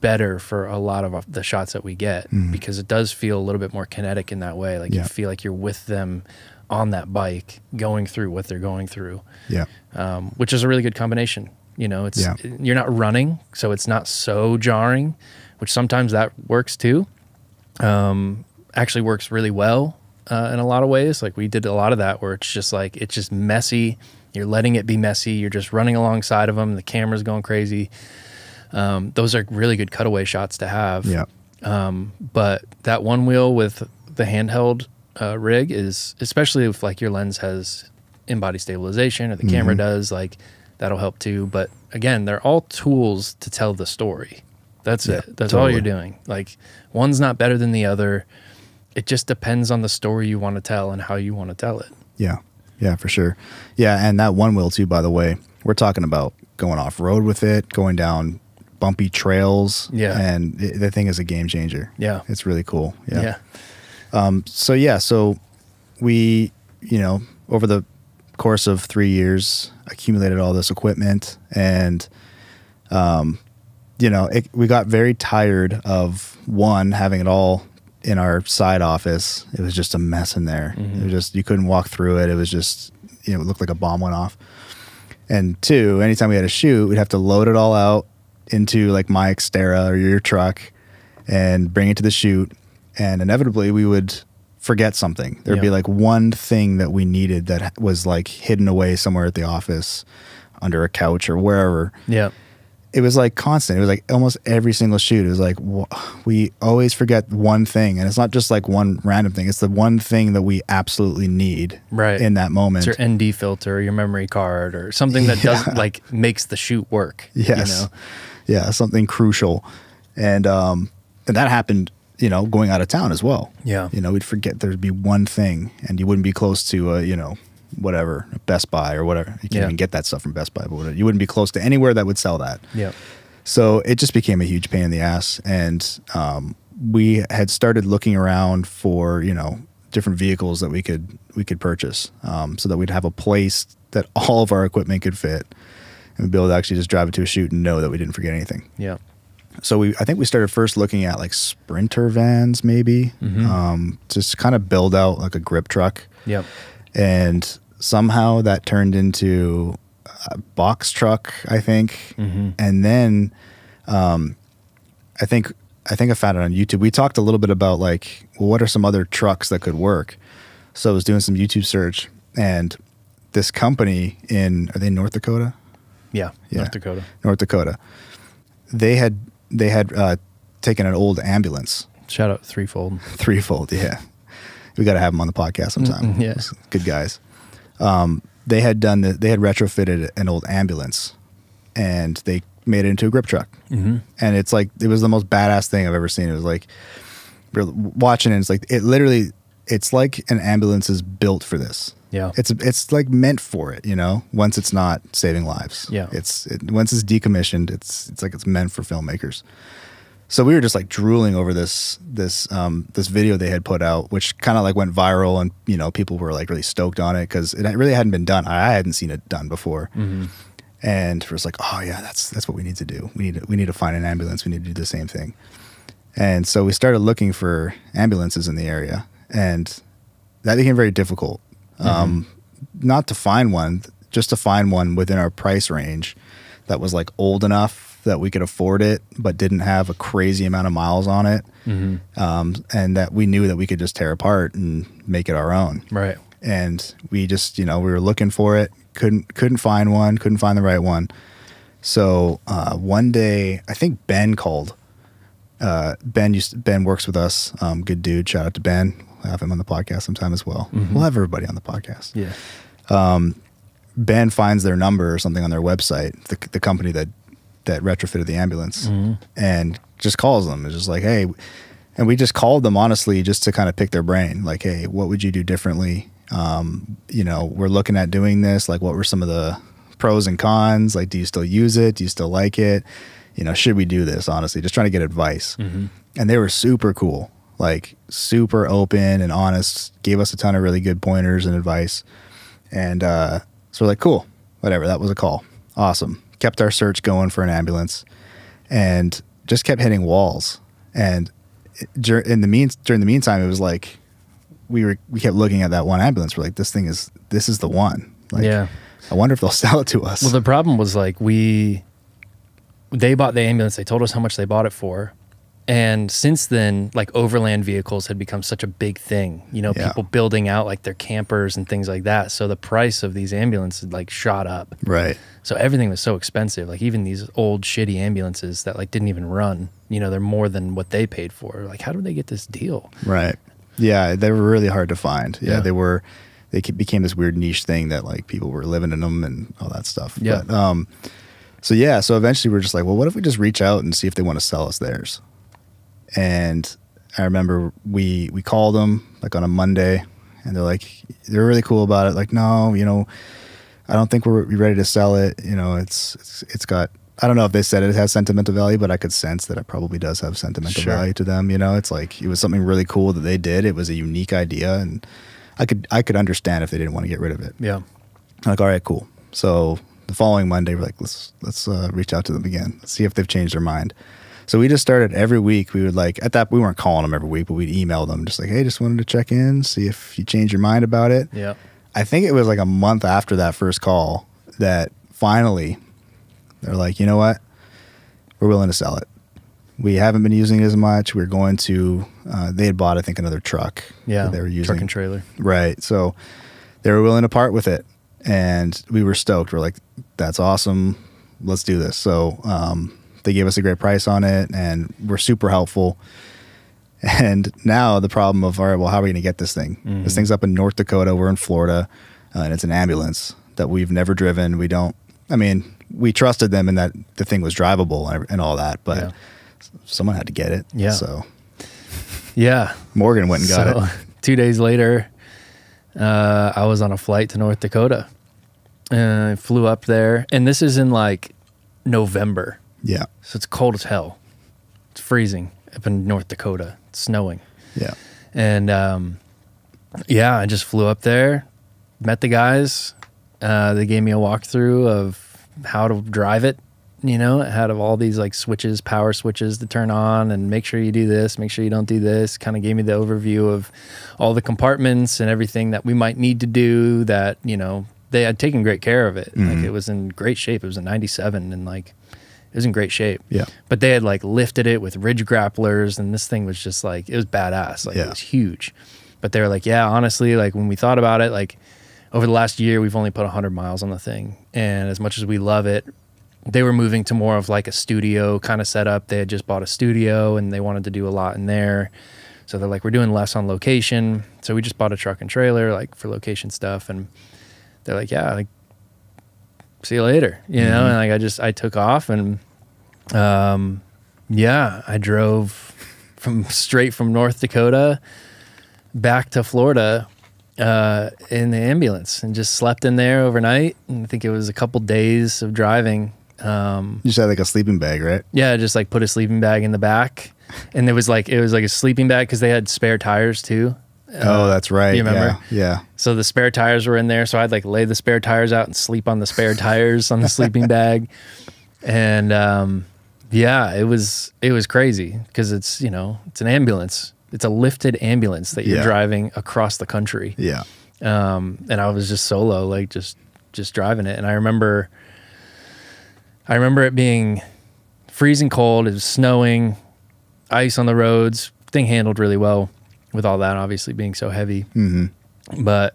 better for a lot of the shots that we get because it does feel a little bit more kinetic in that way like Yeah. you feel like you're with them on that bike going through what they're going through Yeah. um, which is a really good combination. You know, it's Yeah. you're not running, so it's not so jarring, which sometimes that works too. Um, actually works really well uh, in a lot of ways. Like we did a lot of that where it's just like it's just messy. You're letting it be messy. You're just running alongside of them. The camera's going crazy. Um, those are really good cutaway shots to have. Yeah. Um, but that Onewheel with the handheld uh, rig is, especially if like your lens has in body stabilization or the camera does, like that'll help too. But again, they're all tools to tell the story. That's Yeah, it. That's all you're doing. Like one's not better than the other. It just depends on the story you want to tell and how you want to tell it. Yeah, yeah, for sure. Yeah, and that Onewheel too. By the way, we're talking about going off road with it, going down bumpy trails. Yeah. and it, the thing is a game changer. Yeah. it's really cool. Yeah. Yeah. So yeah, so we, you know, over the course of three years, accumulated all this equipment, and, um, you know, it, we got very tired of one having it all in our side office. It was just a mess in there. It mm-hmm. was just you couldn't walk through it. It was just you know, it looked like a bomb went off. And two, anytime we had a shoot, we'd have to load it all out into like my Xterra or your truck and bring it to the shoot. And inevitably, we would forget something. There'd be like one thing that we needed that was like hidden away somewhere at the office under a couch or wherever. Yeah. It was like constant. It was like almost every single shoot. It was like we always forget one thing, and it's not just like one random thing. It's the one thing that we absolutely need Right. in that moment. It's your ND filter, your memory card, or something that does like makes the shoot work. Yes. You know? Yeah, something crucial. And um and that happened, you know, going out of town as well. Yeah. You know, we'd forget there'd be one thing and you wouldn't be close to uh, you know, whatever, Best Buy or whatever. You can't Yeah. even get that stuff from Best Buy, but whatever. you wouldn't be close to anywhere that would sell that. Yeah. So it just became a huge pain in the ass. And um, we had started looking around for, you know, different vehicles that we could we could purchase um, so that we'd have a place that all of our equipment could fit and be able to actually just drive it to a shoot and know that we didn't forget anything. Yeah. So we I think we started first looking at like sprinter vans maybe Mhm. um, just kind of build out like a grip truck Yep. and somehow that turned into a box truck i think Mhm. and then um, i think i think i found it on youtube we talked a little bit about like well, what are some other trucks that could work so i was doing some youtube search and this company in are they in north dakota Yeah. Yeah. North Dakota. north dakota they had they had uh, taken an old ambulance Shout out threefold. threefold yeah we got to have them on the podcast sometime Mm, yeah. good guys um, they had done the, they had retrofitted an old ambulance and they made it into a grip truck Mm-hmm. and it's like it was the most badass thing i've ever seen it was like watching it it's like it literally it's like an ambulance is built for this Yeah. it's it's like meant for it you know once it's not saving lives Yeah. it's it, once it's decommissioned it's it's like it's meant for filmmakers so we were just like drooling over this this um, this video they had put out, which kind of like went viral, and you know people were like really stoked on it because it really hadn't been done. I hadn't seen it done before, and it was like, oh yeah, that's that's what we need to do. We need to, we need to find an ambulance. We need to do the same thing. And so we started looking for ambulances in the area, and that became very difficult. Um, not to find one, just to find one within our price range that was like old enough that we could afford it, but didn't have a crazy amount of miles on it, um, and that we knew that we could just tear apart and make it our own. Right. And we just, you know, we were looking for it, couldn't couldn't find one, couldn't find the right one. So uh, one day, I think Ben called. Uh, ben used Ben works with us. Um, good dude. Shout out to Ben. We'll have him on the podcast sometime as well. We'll have everybody on the podcast. Yeah. Ben finds their number or something on their website, the, the company that that retrofitted the ambulance, and just calls them. It's just like, hey, and we just called them honestly just to kind of pick their brain. Like, hey, what would you do differently? Um, you know, we're looking at doing this. Like, what were some of the pros and cons? Like, do you still use it? Do you still like it? You know, should we do this? Honestly, just trying to get advice. And they were super cool, like super open and honest. Gave us a ton of really good pointers and advice. And uh, so we're like, cool, whatever. That was a call. Awesome. Kept our search going for an ambulance, and just kept hitting walls. And dur- in the mean during the meantime, it was like we were we kept looking at that one ambulance. We're like, this thing is this is the one. Like, Yeah. I wonder if they'll sell it to us. Well, the problem was like we, they bought the ambulance. They told us how much they bought it for, and since then, like overland vehicles had become such a big thing. You know, Yeah. people building out like their campers and things like that. So the price of these ambulances like shot up. right. So everything was so expensive. Like even these old shitty ambulances that like didn't even run. You know, they're more than what they paid for. Like, how did they get this deal? Right. Yeah, they were really hard to find. Yeah, Yeah. they were. They became this weird niche thing that like people were living in them and all that stuff. Yeah. But, um. So yeah, so eventually we're just like, well, what if we just reach out and see if they want to sell us theirs? And I remember we we called them like on a Monday, and they're like, they're really cool about it. Like, no, you know, I don't think we're ready to sell it. You know, it's it's, it's got. I don't know if they said it has sentimental value, but I could sense that it probably does have sentimental Sure. value to them. You know, it's like it was something really cool that they did. It was a unique idea, and I could I could understand if they didn't want to get rid of it. Yeah. Like, all right, cool. So the following Monday, we're like, let's let's uh, reach out to them again, Let's see if they've changed their mind. So we just started every week. We would like at that we weren't calling them every week, but we'd email them just like, hey, just wanted to check in, see if you changed your mind about it. Yeah. I think it was like a month after that first call that finally they're like, you know what, we're willing to sell it. We haven't been using it as much. We're going to. Uh, they had bought, I think, another truck. Yeah. they were using Truck and trailer. Right. So they were willing to part with it. And we were stoked. We're like, that's awesome. Let's do this. So um, they gave us a great price on it and we're super helpful. And now the problem of, all right, well, how are we going to get this thing? This thing's up in North Dakota. We're in Florida. Uh, and it's an ambulance that we've never driven. We don't, I mean, we trusted them in that the thing was drivable and, and all that, but Yeah. someone had to get it. Yeah. So Yeah. Morgan went and got so, it. Two days later, uh, I was on a flight to North Dakota. Uh, I flew up there, and this is in like November, Yeah. so it's cold as hell. It's freezing up in North Dakota. It's snowing, Yeah. and um, yeah, I just flew up there, met the guys. Uh, they gave me a walkthrough of how to drive it. You know, it had of all these like switches, power switches to turn on, and make sure you do this, make sure you don't do this. Kind of gave me the overview of all the compartments and everything that we might need to do. That you know they had taken great care of it. Like Mhm. it was in great shape. It was a '97, and like it was in great shape. Yeah. But they had like lifted it with ridge grapplers, and this thing was just like it was badass. Like Yeah. it was huge. But they were like, yeah, honestly, like when we thought about it, like over the last year, we've only put 100 miles on the thing, and as much as we love it, they were moving to more of like a studio kind of setup. They had just bought a studio, and they wanted to do a lot in there. So they're like, we're doing less on location. So we just bought a truck and trailer, like for location stuff, and they're like, yeah, like see you later, you know. Mhm. And like I just I took off and um, yeah, I drove from straight from North Dakota back to Florida uh, in the ambulance and just slept in there overnight. And I think it was a couple days of driving Um, You just had like a sleeping bag, right? yeah, just like put a sleeping bag in the back, and it was like it was like a sleeping bag because they had spare tires too. Oh, that's right. you remember? Yeah. yeah. So the spare tires were in there, so I'd like lay the spare tires out and sleep on the spare tires on the sleeping bag, and um, yeah, it was it was crazy because it's you know it's an ambulance, it's a lifted ambulance that you're Yeah. driving across the country, Yeah. um, and I was just solo, like just just driving it, and I remember, I remember it being freezing cold, it was snowing, ice on the roads, thing handled really well with all that obviously being so heavy hmm but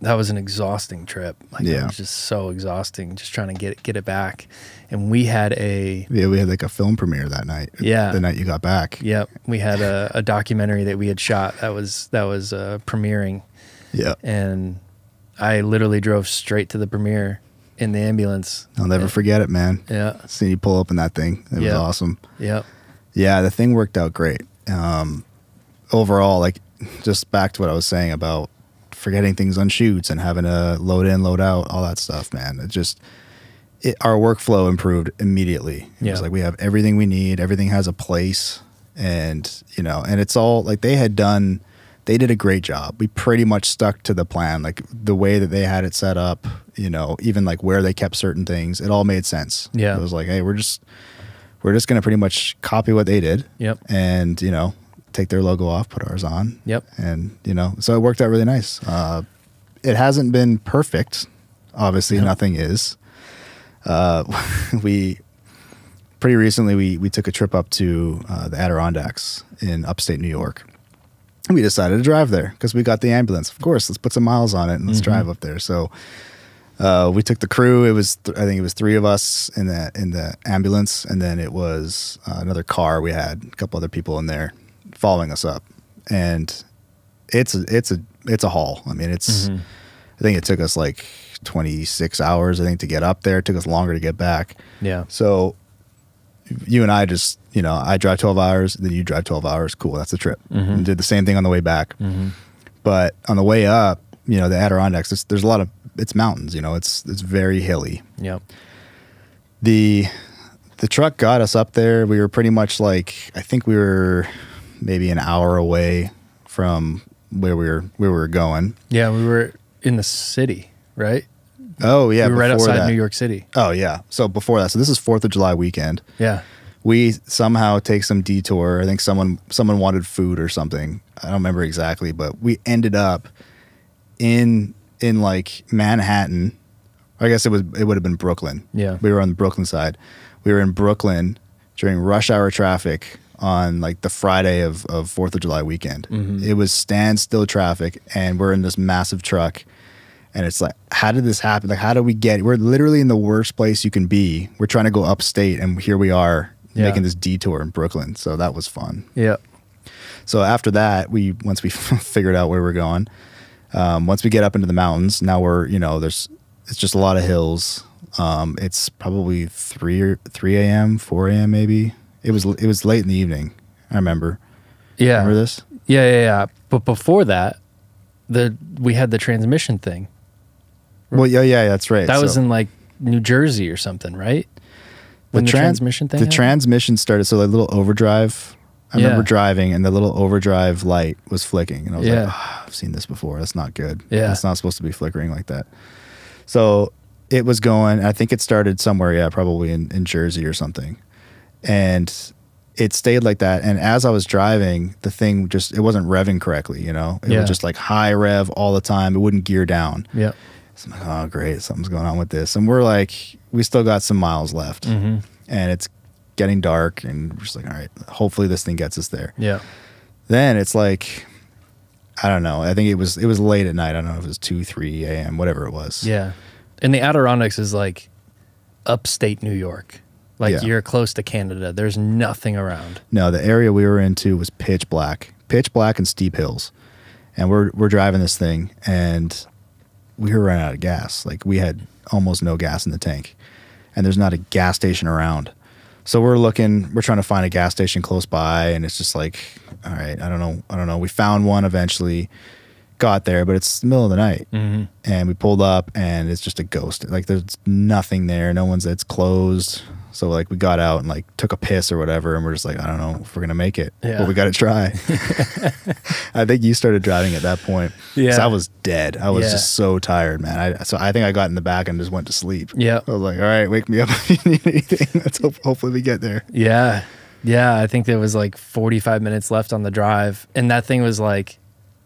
that was an exhausting trip. Like it Yeah. was just so exhausting, just trying to get it, get it back. And we had a Yeah, we had like a film premiere that night. Yeah. The night you got back. yep, we had a, a documentary that we had shot that was that was uh, premiering, Yeah. and I literally drove straight to the premiere in the ambulance. I'll never forget it, man. Yeah, Seeing you pull up in that thing. It was awesome. yep, Yeah, the thing worked out great. Um, overall, like just back to what I was saying about forgetting things on shoots and having to load in, load out, all that stuff, man. It just it, our workflow improved immediately. It Yeah. was like we have everything we need, everything has a place, and you know, and it's all like they had done. They did a great job. We pretty much stuck to the plan, like the way that they had it set up. You know, even like where they kept certain things, it all made sense. Yeah. it was like, hey, we're just we're just gonna pretty much copy what they did yep, and you know take their logo off put ours on yep. and you know so it worked out really nice uh, it hasn't been perfect obviously Yep. nothing is uh, we pretty recently we we took a trip up to uh, the adirondacks in upstate new york and we decided to drive there because we got the ambulance of course let's put some miles on it and let's Mhm. drive up there so uh, we took the crew. It was th- I think it was three of us in the in the ambulance, and then it was uh, another car. We had a couple other people in there following us up, and it's a, it's a it's a haul. I mean, it's Mhm. I think it took us like twenty six hours. I think to get up there. It took us longer to get back. Yeah, So you and I just you know I drive twelve hours, then you drive twelve hours. Cool, that's the trip. Mhm. And did the same thing on the way back. hmm But on the way up, you know, the Adirondacks, there's, there's a lot of it's mountains. You know, it's it's very hilly. Yeah. the the truck got us up there. We were pretty much like I think we were maybe an hour away from where we were where we were going. yeah. We were in the city, right? Oh yeah, we were right outside that- New York City. Oh yeah. So before that, so this is Fourth of July weekend. Yeah, We somehow take some detour. I think someone someone wanted food or something. I don't remember exactly, but we ended up in in like Manhattan. I guess it was it would have been Brooklyn. Yeah. We were on the Brooklyn side. We were in Brooklyn during rush hour traffic on like the Friday of of Fourth of July weekend. Mhm. It was standstill traffic, and we're in this massive truck. And it's like, how did this happen? Like, how do we get? We're literally in the worst place you can be. We're trying to go upstate, and here we are Yeah. making this detour in Brooklyn. So that was fun. yeah, So after that, we once we figured out where we're going, um, once we get up into the mountains, now we're you know there's it's just a lot of hills. Um, it's probably three or three a.m., four a.m. maybe. It was it was late in the evening. I remember. yeah. Remember this? Yeah, yeah, yeah. But before that, the we had the transmission thing. Well, yeah, yeah, that's right. That was in like New Jersey or something, right? the, When the, tran- transmission thing. The happened? transmission started. So the little overdrive. I remember driving, and the little overdrive light was flicking, and I was Yeah. like, "Ah, "I've seen this before. That's not good. Yeah. it's not supposed to be flickering like that." So it was going. I think it started somewhere. Yeah, probably in, in Jersey or something, and it stayed like that. And as I was driving, the thing just it wasn't revving correctly. You know, it Yeah. was just like high rev all the time. It wouldn't gear down. Yeah. So I'm like, oh great, something's going on with this. And we're like, we still got some miles left, mm-hmm. and it's getting dark, and we're just like, all right, hopefully this thing gets us there. Yeah. Then it's like, I don't know. I think it was it was late at night. I don't know if it was two, three a.m., whatever it was. Yeah. And the Adirondacks is like upstate New York. Like Yeah. you're close to Canada. There's nothing around. No, the area we were into was pitch black, pitch black and steep hills, and we're we're driving this thing, and we were running out of gas. Like we had almost no gas in the tank, and there's not a gas station around. So we're looking, we're trying to find a gas station close by, and it's just like, all right, I don't know, I don't know. We found one eventually, got there, but it's the middle of the night, hmm and we pulled up, and it's just a ghost. Like there's nothing there. No one's. It's closed. So like we got out and like took a piss or whatever, and we're just like, I don't know if we're gonna make it, Yeah. but we got to try. I think you started driving at that point. Yeah. I was dead. I was Yeah. just so tired, man. I so I think I got in the back and just went to sleep. Yeah. I was like, all right, wake me up if you need anything. Let's hope, hopefully we get there. Yeah. Yeah. I think there was like 45 minutes left on the drive. And that thing was like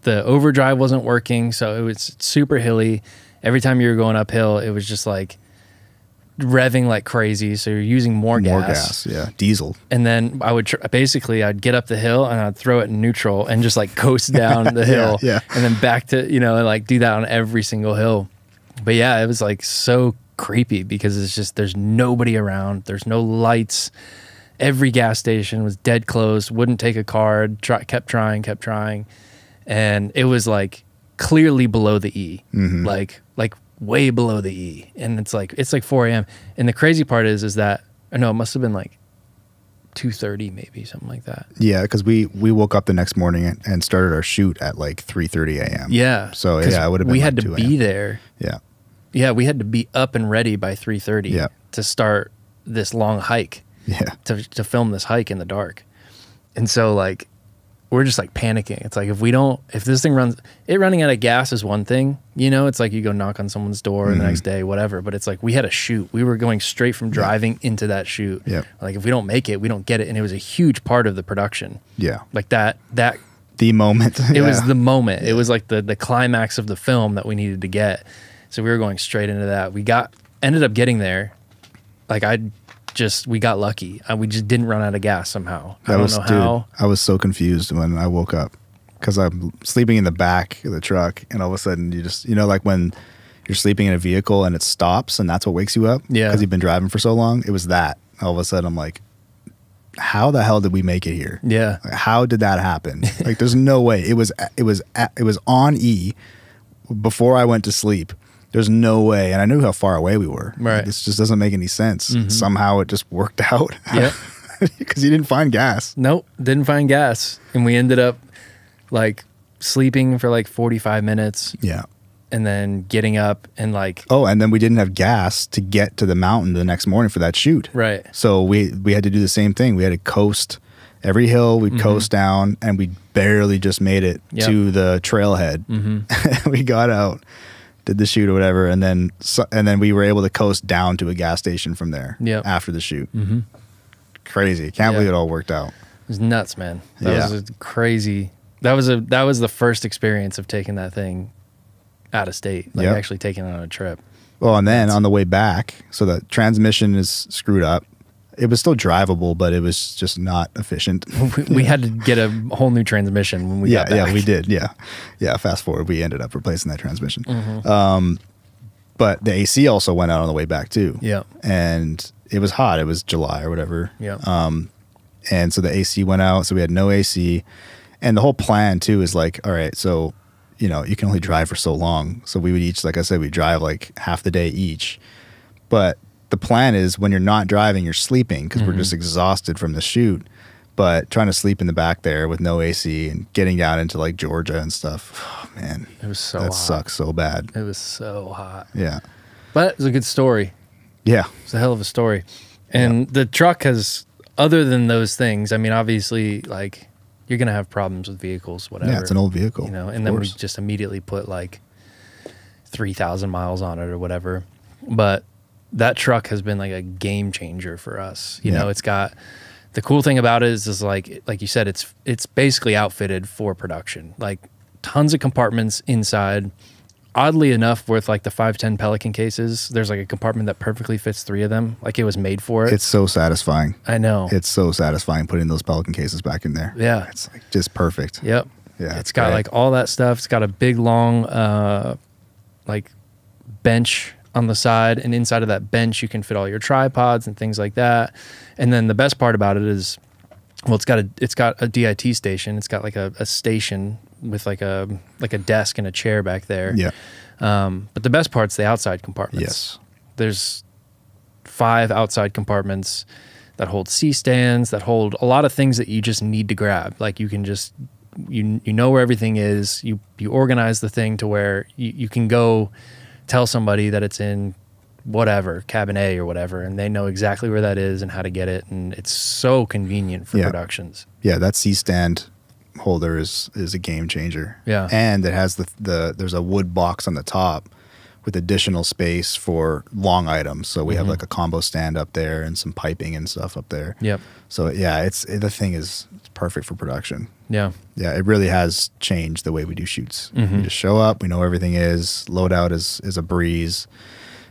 the overdrive wasn't working. So it was super hilly. Every time you were going uphill, it was just like revving like crazy. So you're using more, gas. More gas. yeah, diesel. And then I would tr- basically, I'd get up the hill and I'd throw it in neutral and just like coast down the hill. yeah. And then back to, you know, and like do that on every single hill. But yeah, it was like so creepy because it's just, there's nobody around. There's no lights every gas station was dead closed wouldn't take a card try, kept trying kept trying and it was like clearly below the e Mhm. like like way below the e. And it's like it's like 4 a.m and the crazy part is is that i know it must have been like 2.30 maybe something like that. Yeah, because we we woke up the next morning and, started our shoot at like 3:30 a.m. yeah. So yeah, it would've been we like had to 2 be there. Yeah, yeah we had to be up and ready by 3.30 Yeah. to start this long hike yeah, to, to film this hike in the dark. And so like we're just like panicking. It's like if we don't if this thing runs it running out of gas is one thing, you know, it's like you go knock on someone's door Mm-hmm. the next day, whatever. But it's like we had a shoot. We were going straight from driving into that shoot. Yep. Like if we don't make it, we don't get it. And it was a huge part of the production. yeah. Like that that The moment it was the moment. It was like the the climax of the film that we needed to get. So we were going straight into that. We got ended up getting there. Like I just we got lucky. Uh, we just didn't run out of gas somehow. I That don't was, know dude, how. I was so confused when I woke up because I'm sleeping in the back of the truck, and all of a sudden you just, you know, like when you're sleeping in a vehicle and it stops, and that's what wakes you up. Yeah. because you've been driving for so long. It was that. All of a sudden, I'm like, how the hell did we make it here? Yeah. Like, how did that happen? like, there's no way. It was, it was, it was on E before I went to sleep. There's no way, and I knew how far away we were. Right. Like, this just doesn't make any sense. Mhm. Somehow it just worked out. Yep. because you didn't find gas. Nope, didn't find gas, and we ended up like sleeping for like 45 minutes, Yeah. and then getting up and like Oh, and then we didn't have gas to get to the mountain the next morning for that shoot. right. So we we had to do the same thing. We had to coast every hill. We'd coast down, and we barely just made it Mm-hmm. Yep. to the trailhead. hmm we got out, did the shoot or whatever, and then and then we were able to coast down to a gas station from there. Yep. After the shoot, hmm crazy. Can't Yeah. believe it all worked out. It was nuts, man. That Yeah. was a crazy. That was a that was the first experience of taking that thing out of state, like Yep. actually taking it on a trip. Well, and then on the way back, so the transmission is screwed up. It was still drivable, but it was just not efficient. we, we had to get a whole new transmission when we yeah, got back. yeah, we did. Yeah, yeah. Fast forward, we ended up replacing that transmission. Mhm. Um, but the AC also went out on the way back too. Yeah. and it was hot. It was July or whatever. Yeah. Um, and so the AC went out, so we had no AC. And the whole plan too is like, all right, so you know, you can only drive for so long. So we would each, like I said, we drive like half the day each. But the plan is when you're not driving, you're sleeping because we're Mhm. just exhausted from the shoot. But trying to sleep in the back there with no AC and getting down into like Georgia and stuff, oh, man, It was so that hot. sucks so bad. It was so hot. Yeah, But it was a good story. yeah, It's a hell of a story. And the truck has other than those things, I mean, obviously like you're gonna have problems with vehicles, whatever. yeah. It's an old vehicle, you know, and then we course. just immediately put like three thousand miles on it or whatever. But that truck has been like a game changer for us. You Yeah. know, it's got the cool thing about it is, is like like you said, it's it's basically outfitted for production. Like tons of compartments inside. Oddly enough, with like the five ten Pelican cases, there's like a compartment that perfectly fits three of them. Like it was made for it. It's so satisfying. I know. It's so satisfying putting those Pelican cases back in there. yeah. It's like just perfect. Yep. Yeah, it's it's got great. like all that stuff. It's got a big long uh like bench on the side and inside of that bench you can fit all your tripods and things like that. And then the best part about it is well it's got a it's got a DIT station. It's got like a, a station with like a like a desk and a chair back there. Yeah. Um but the best part's the outside compartments. Yes. There's five outside compartments that hold C stands, that hold a lot of things that you just need to grab. Like you can just you you know where everything is. You you organize the thing to where you, you can go tell somebody that it's in whatever cabin A or whatever, and they know exactly where that is and how to get it, and it's so convenient for Yeah. productions. Yeah, that C stand holder is is a game changer. Yeah. and it has the the there's a wood box on the top with additional space for long items. So we have Mhm. like a combo stand up there and some piping and stuff up there. Yep. So yeah, it's the thing is it's perfect for production. Yeah. Yeah, it really has changed the way we do shoots. Mhm. We just show up, we know everything is. Load out is is a breeze,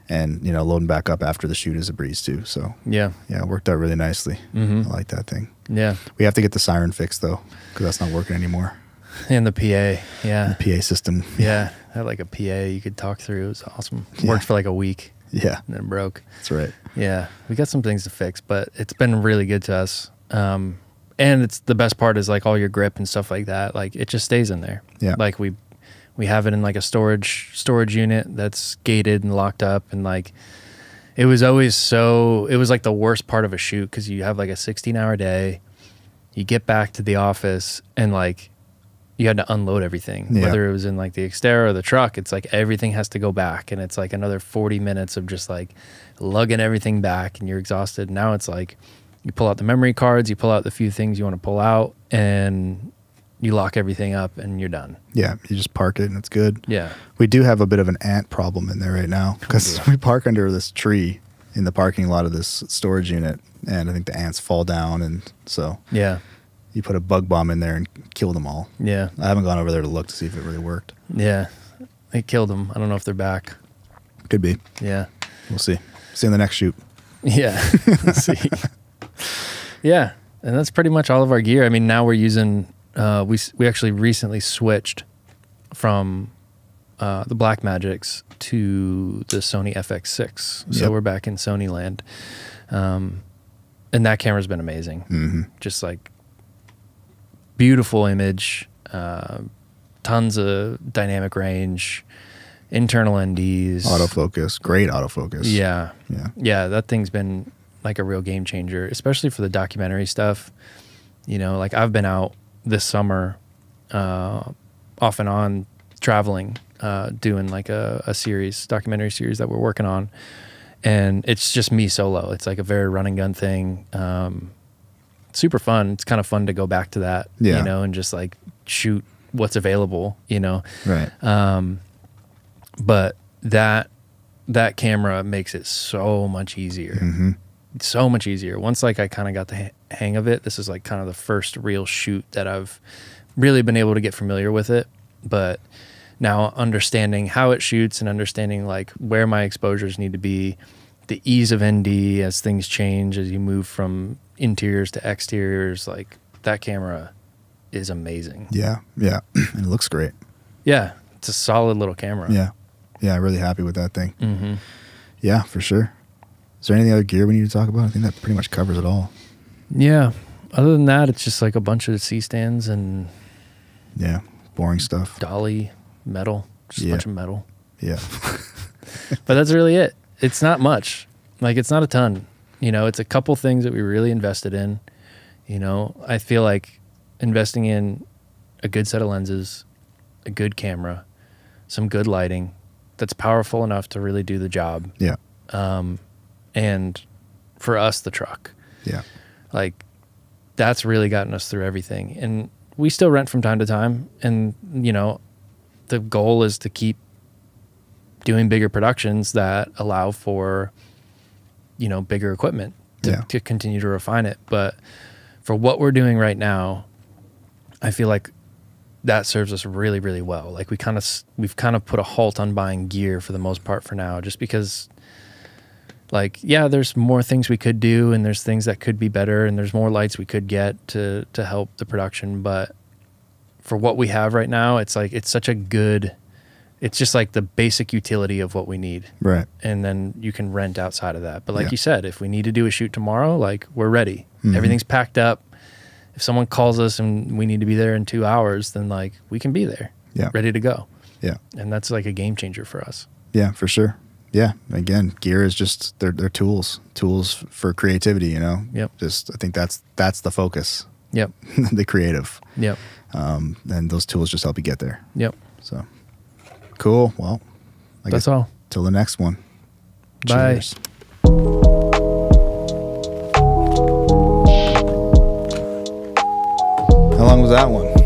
and you know loading back up after the shoot is a breeze too. So Yeah. yeah, it worked out really nicely. Mhm. I like that thing. Yeah. We have to get the siren fixed though, because that's not working anymore. And the PA. Yeah. The PA system. Yeah. I had like a PA you could talk through. It was awesome. Yeah. Worked for like a week Yeah, and then broke. that's right. Yeah, we got some things to fix, but it's been really good to us. Um, and it's the best part is like all your grip and stuff like that. Like it just stays in there. Yeah. Like we we have it in like a storage storage unit that's gated and locked up, and like it was always so. It was like the worst part of a shoot because you have like a 16 hour day. You get back to the office and like you had to unload everything, Yeah. whether it was in like the Xterra or the truck. It's like everything has to go back, and it's like another 40 minutes of just like lugging everything back, and you're exhausted. Now it's like you pull out the memory cards, you pull out the few things you want to pull out, and you lock everything up, and you're done. Yeah, you just park it and it's good. Yeah, We do have a bit of an ant problem in there right now oh, because Yeah. we park under this tree in the parking lot of this storage unit, and I think the ants fall down, and so yeah, you put a bug bomb in there and kill them all. yeah, I haven't gone over there to look to see if it really worked. yeah. They killed them. I don't know if they're back. Could be. Yeah. We'll see. See you in the next shoot. Yeah. Let's see. Yeah, and that's pretty much all of our gear. I mean, now we're using. Uh, we we actually recently switched from uh, the Blackmagics to the Sony FX6, so Yep. we're back in Sony land, um, and that camera's been amazing. hmm Just like beautiful image, uh, tons of dynamic range, internal NDs, Autofocus, great autofocus. Yeah, Yeah. yeah, that thing's been like a real game changer, especially for the documentary stuff. You know, like I've been out this summer, uh, off and on traveling, uh, doing like a, a series, documentary series that we're working on. And it's just me solo. It's like a very run and gun thing. Um, super fun. It's kind of fun to go back to that, Yeah. you know, and just like shoot what's available, you know. Right. Um, but that that camera makes it so much easier, so much easier. Once like I kind of got the ha- hang of it, this is like kind of the first real shoot that I've really been able to get familiar with it. But now understanding how it shoots and understanding like where my exposures need to be, the ease of ND as things change as you move from interiors to exteriors, like that camera is amazing. Yeah. Yeah. and it looks great. Yeah, it's a solid little camera. Yeah. Yeah. Really happy with that thing. hmm Yeah, for sure. Is there any other gear we need to talk about? I think that pretty much covers it all. Yeah. Other than that, it's just like a bunch of C stands and Yeah. Boring stuff. dolly metal, just a Yeah. bunch of metal. Yeah. But that's really it. It's not much. Like it's not a ton. You know, it's a couple things that we really invested in. You know, I feel like investing in a good set of lenses, a good camera, some good lighting that's powerful enough to really do the job. Yeah. Um, and for us, the truck. Yeah. like that's really gotten us through everything and we still rent from time to time and you know the goal is to keep doing bigger productions that allow for you know bigger equipment to, Yeah. to continue to refine it but for what we're doing right now i feel like that serves us really really well like we kind of we've kind of put a halt on buying gear for the most part for now just because like yeah there's more things we could do and there's things that could be better and there's more lights we could get to to help the production but for what we have right now it's like it's such a good it's just like the basic utility of what we need Right. and then you can rent outside of that but like Yeah. you said if we need to do a shoot tomorrow like we're ready Mhm. everything's packed up if someone calls us and we need to be there in two hours then like we can be there Yeah. ready to go Yeah. and that's like a game changer for us Yeah, for sure. Yeah. Again, gear is just they're they're tools. Tools for creativity, you know? Yep. Just I think that's that's the focus. Yep. the creative. Yep. Um, and those tools just help you get there. Yep. So cool. Well, I That's guess all. till the next one. Bye. Cheers. How long was that one?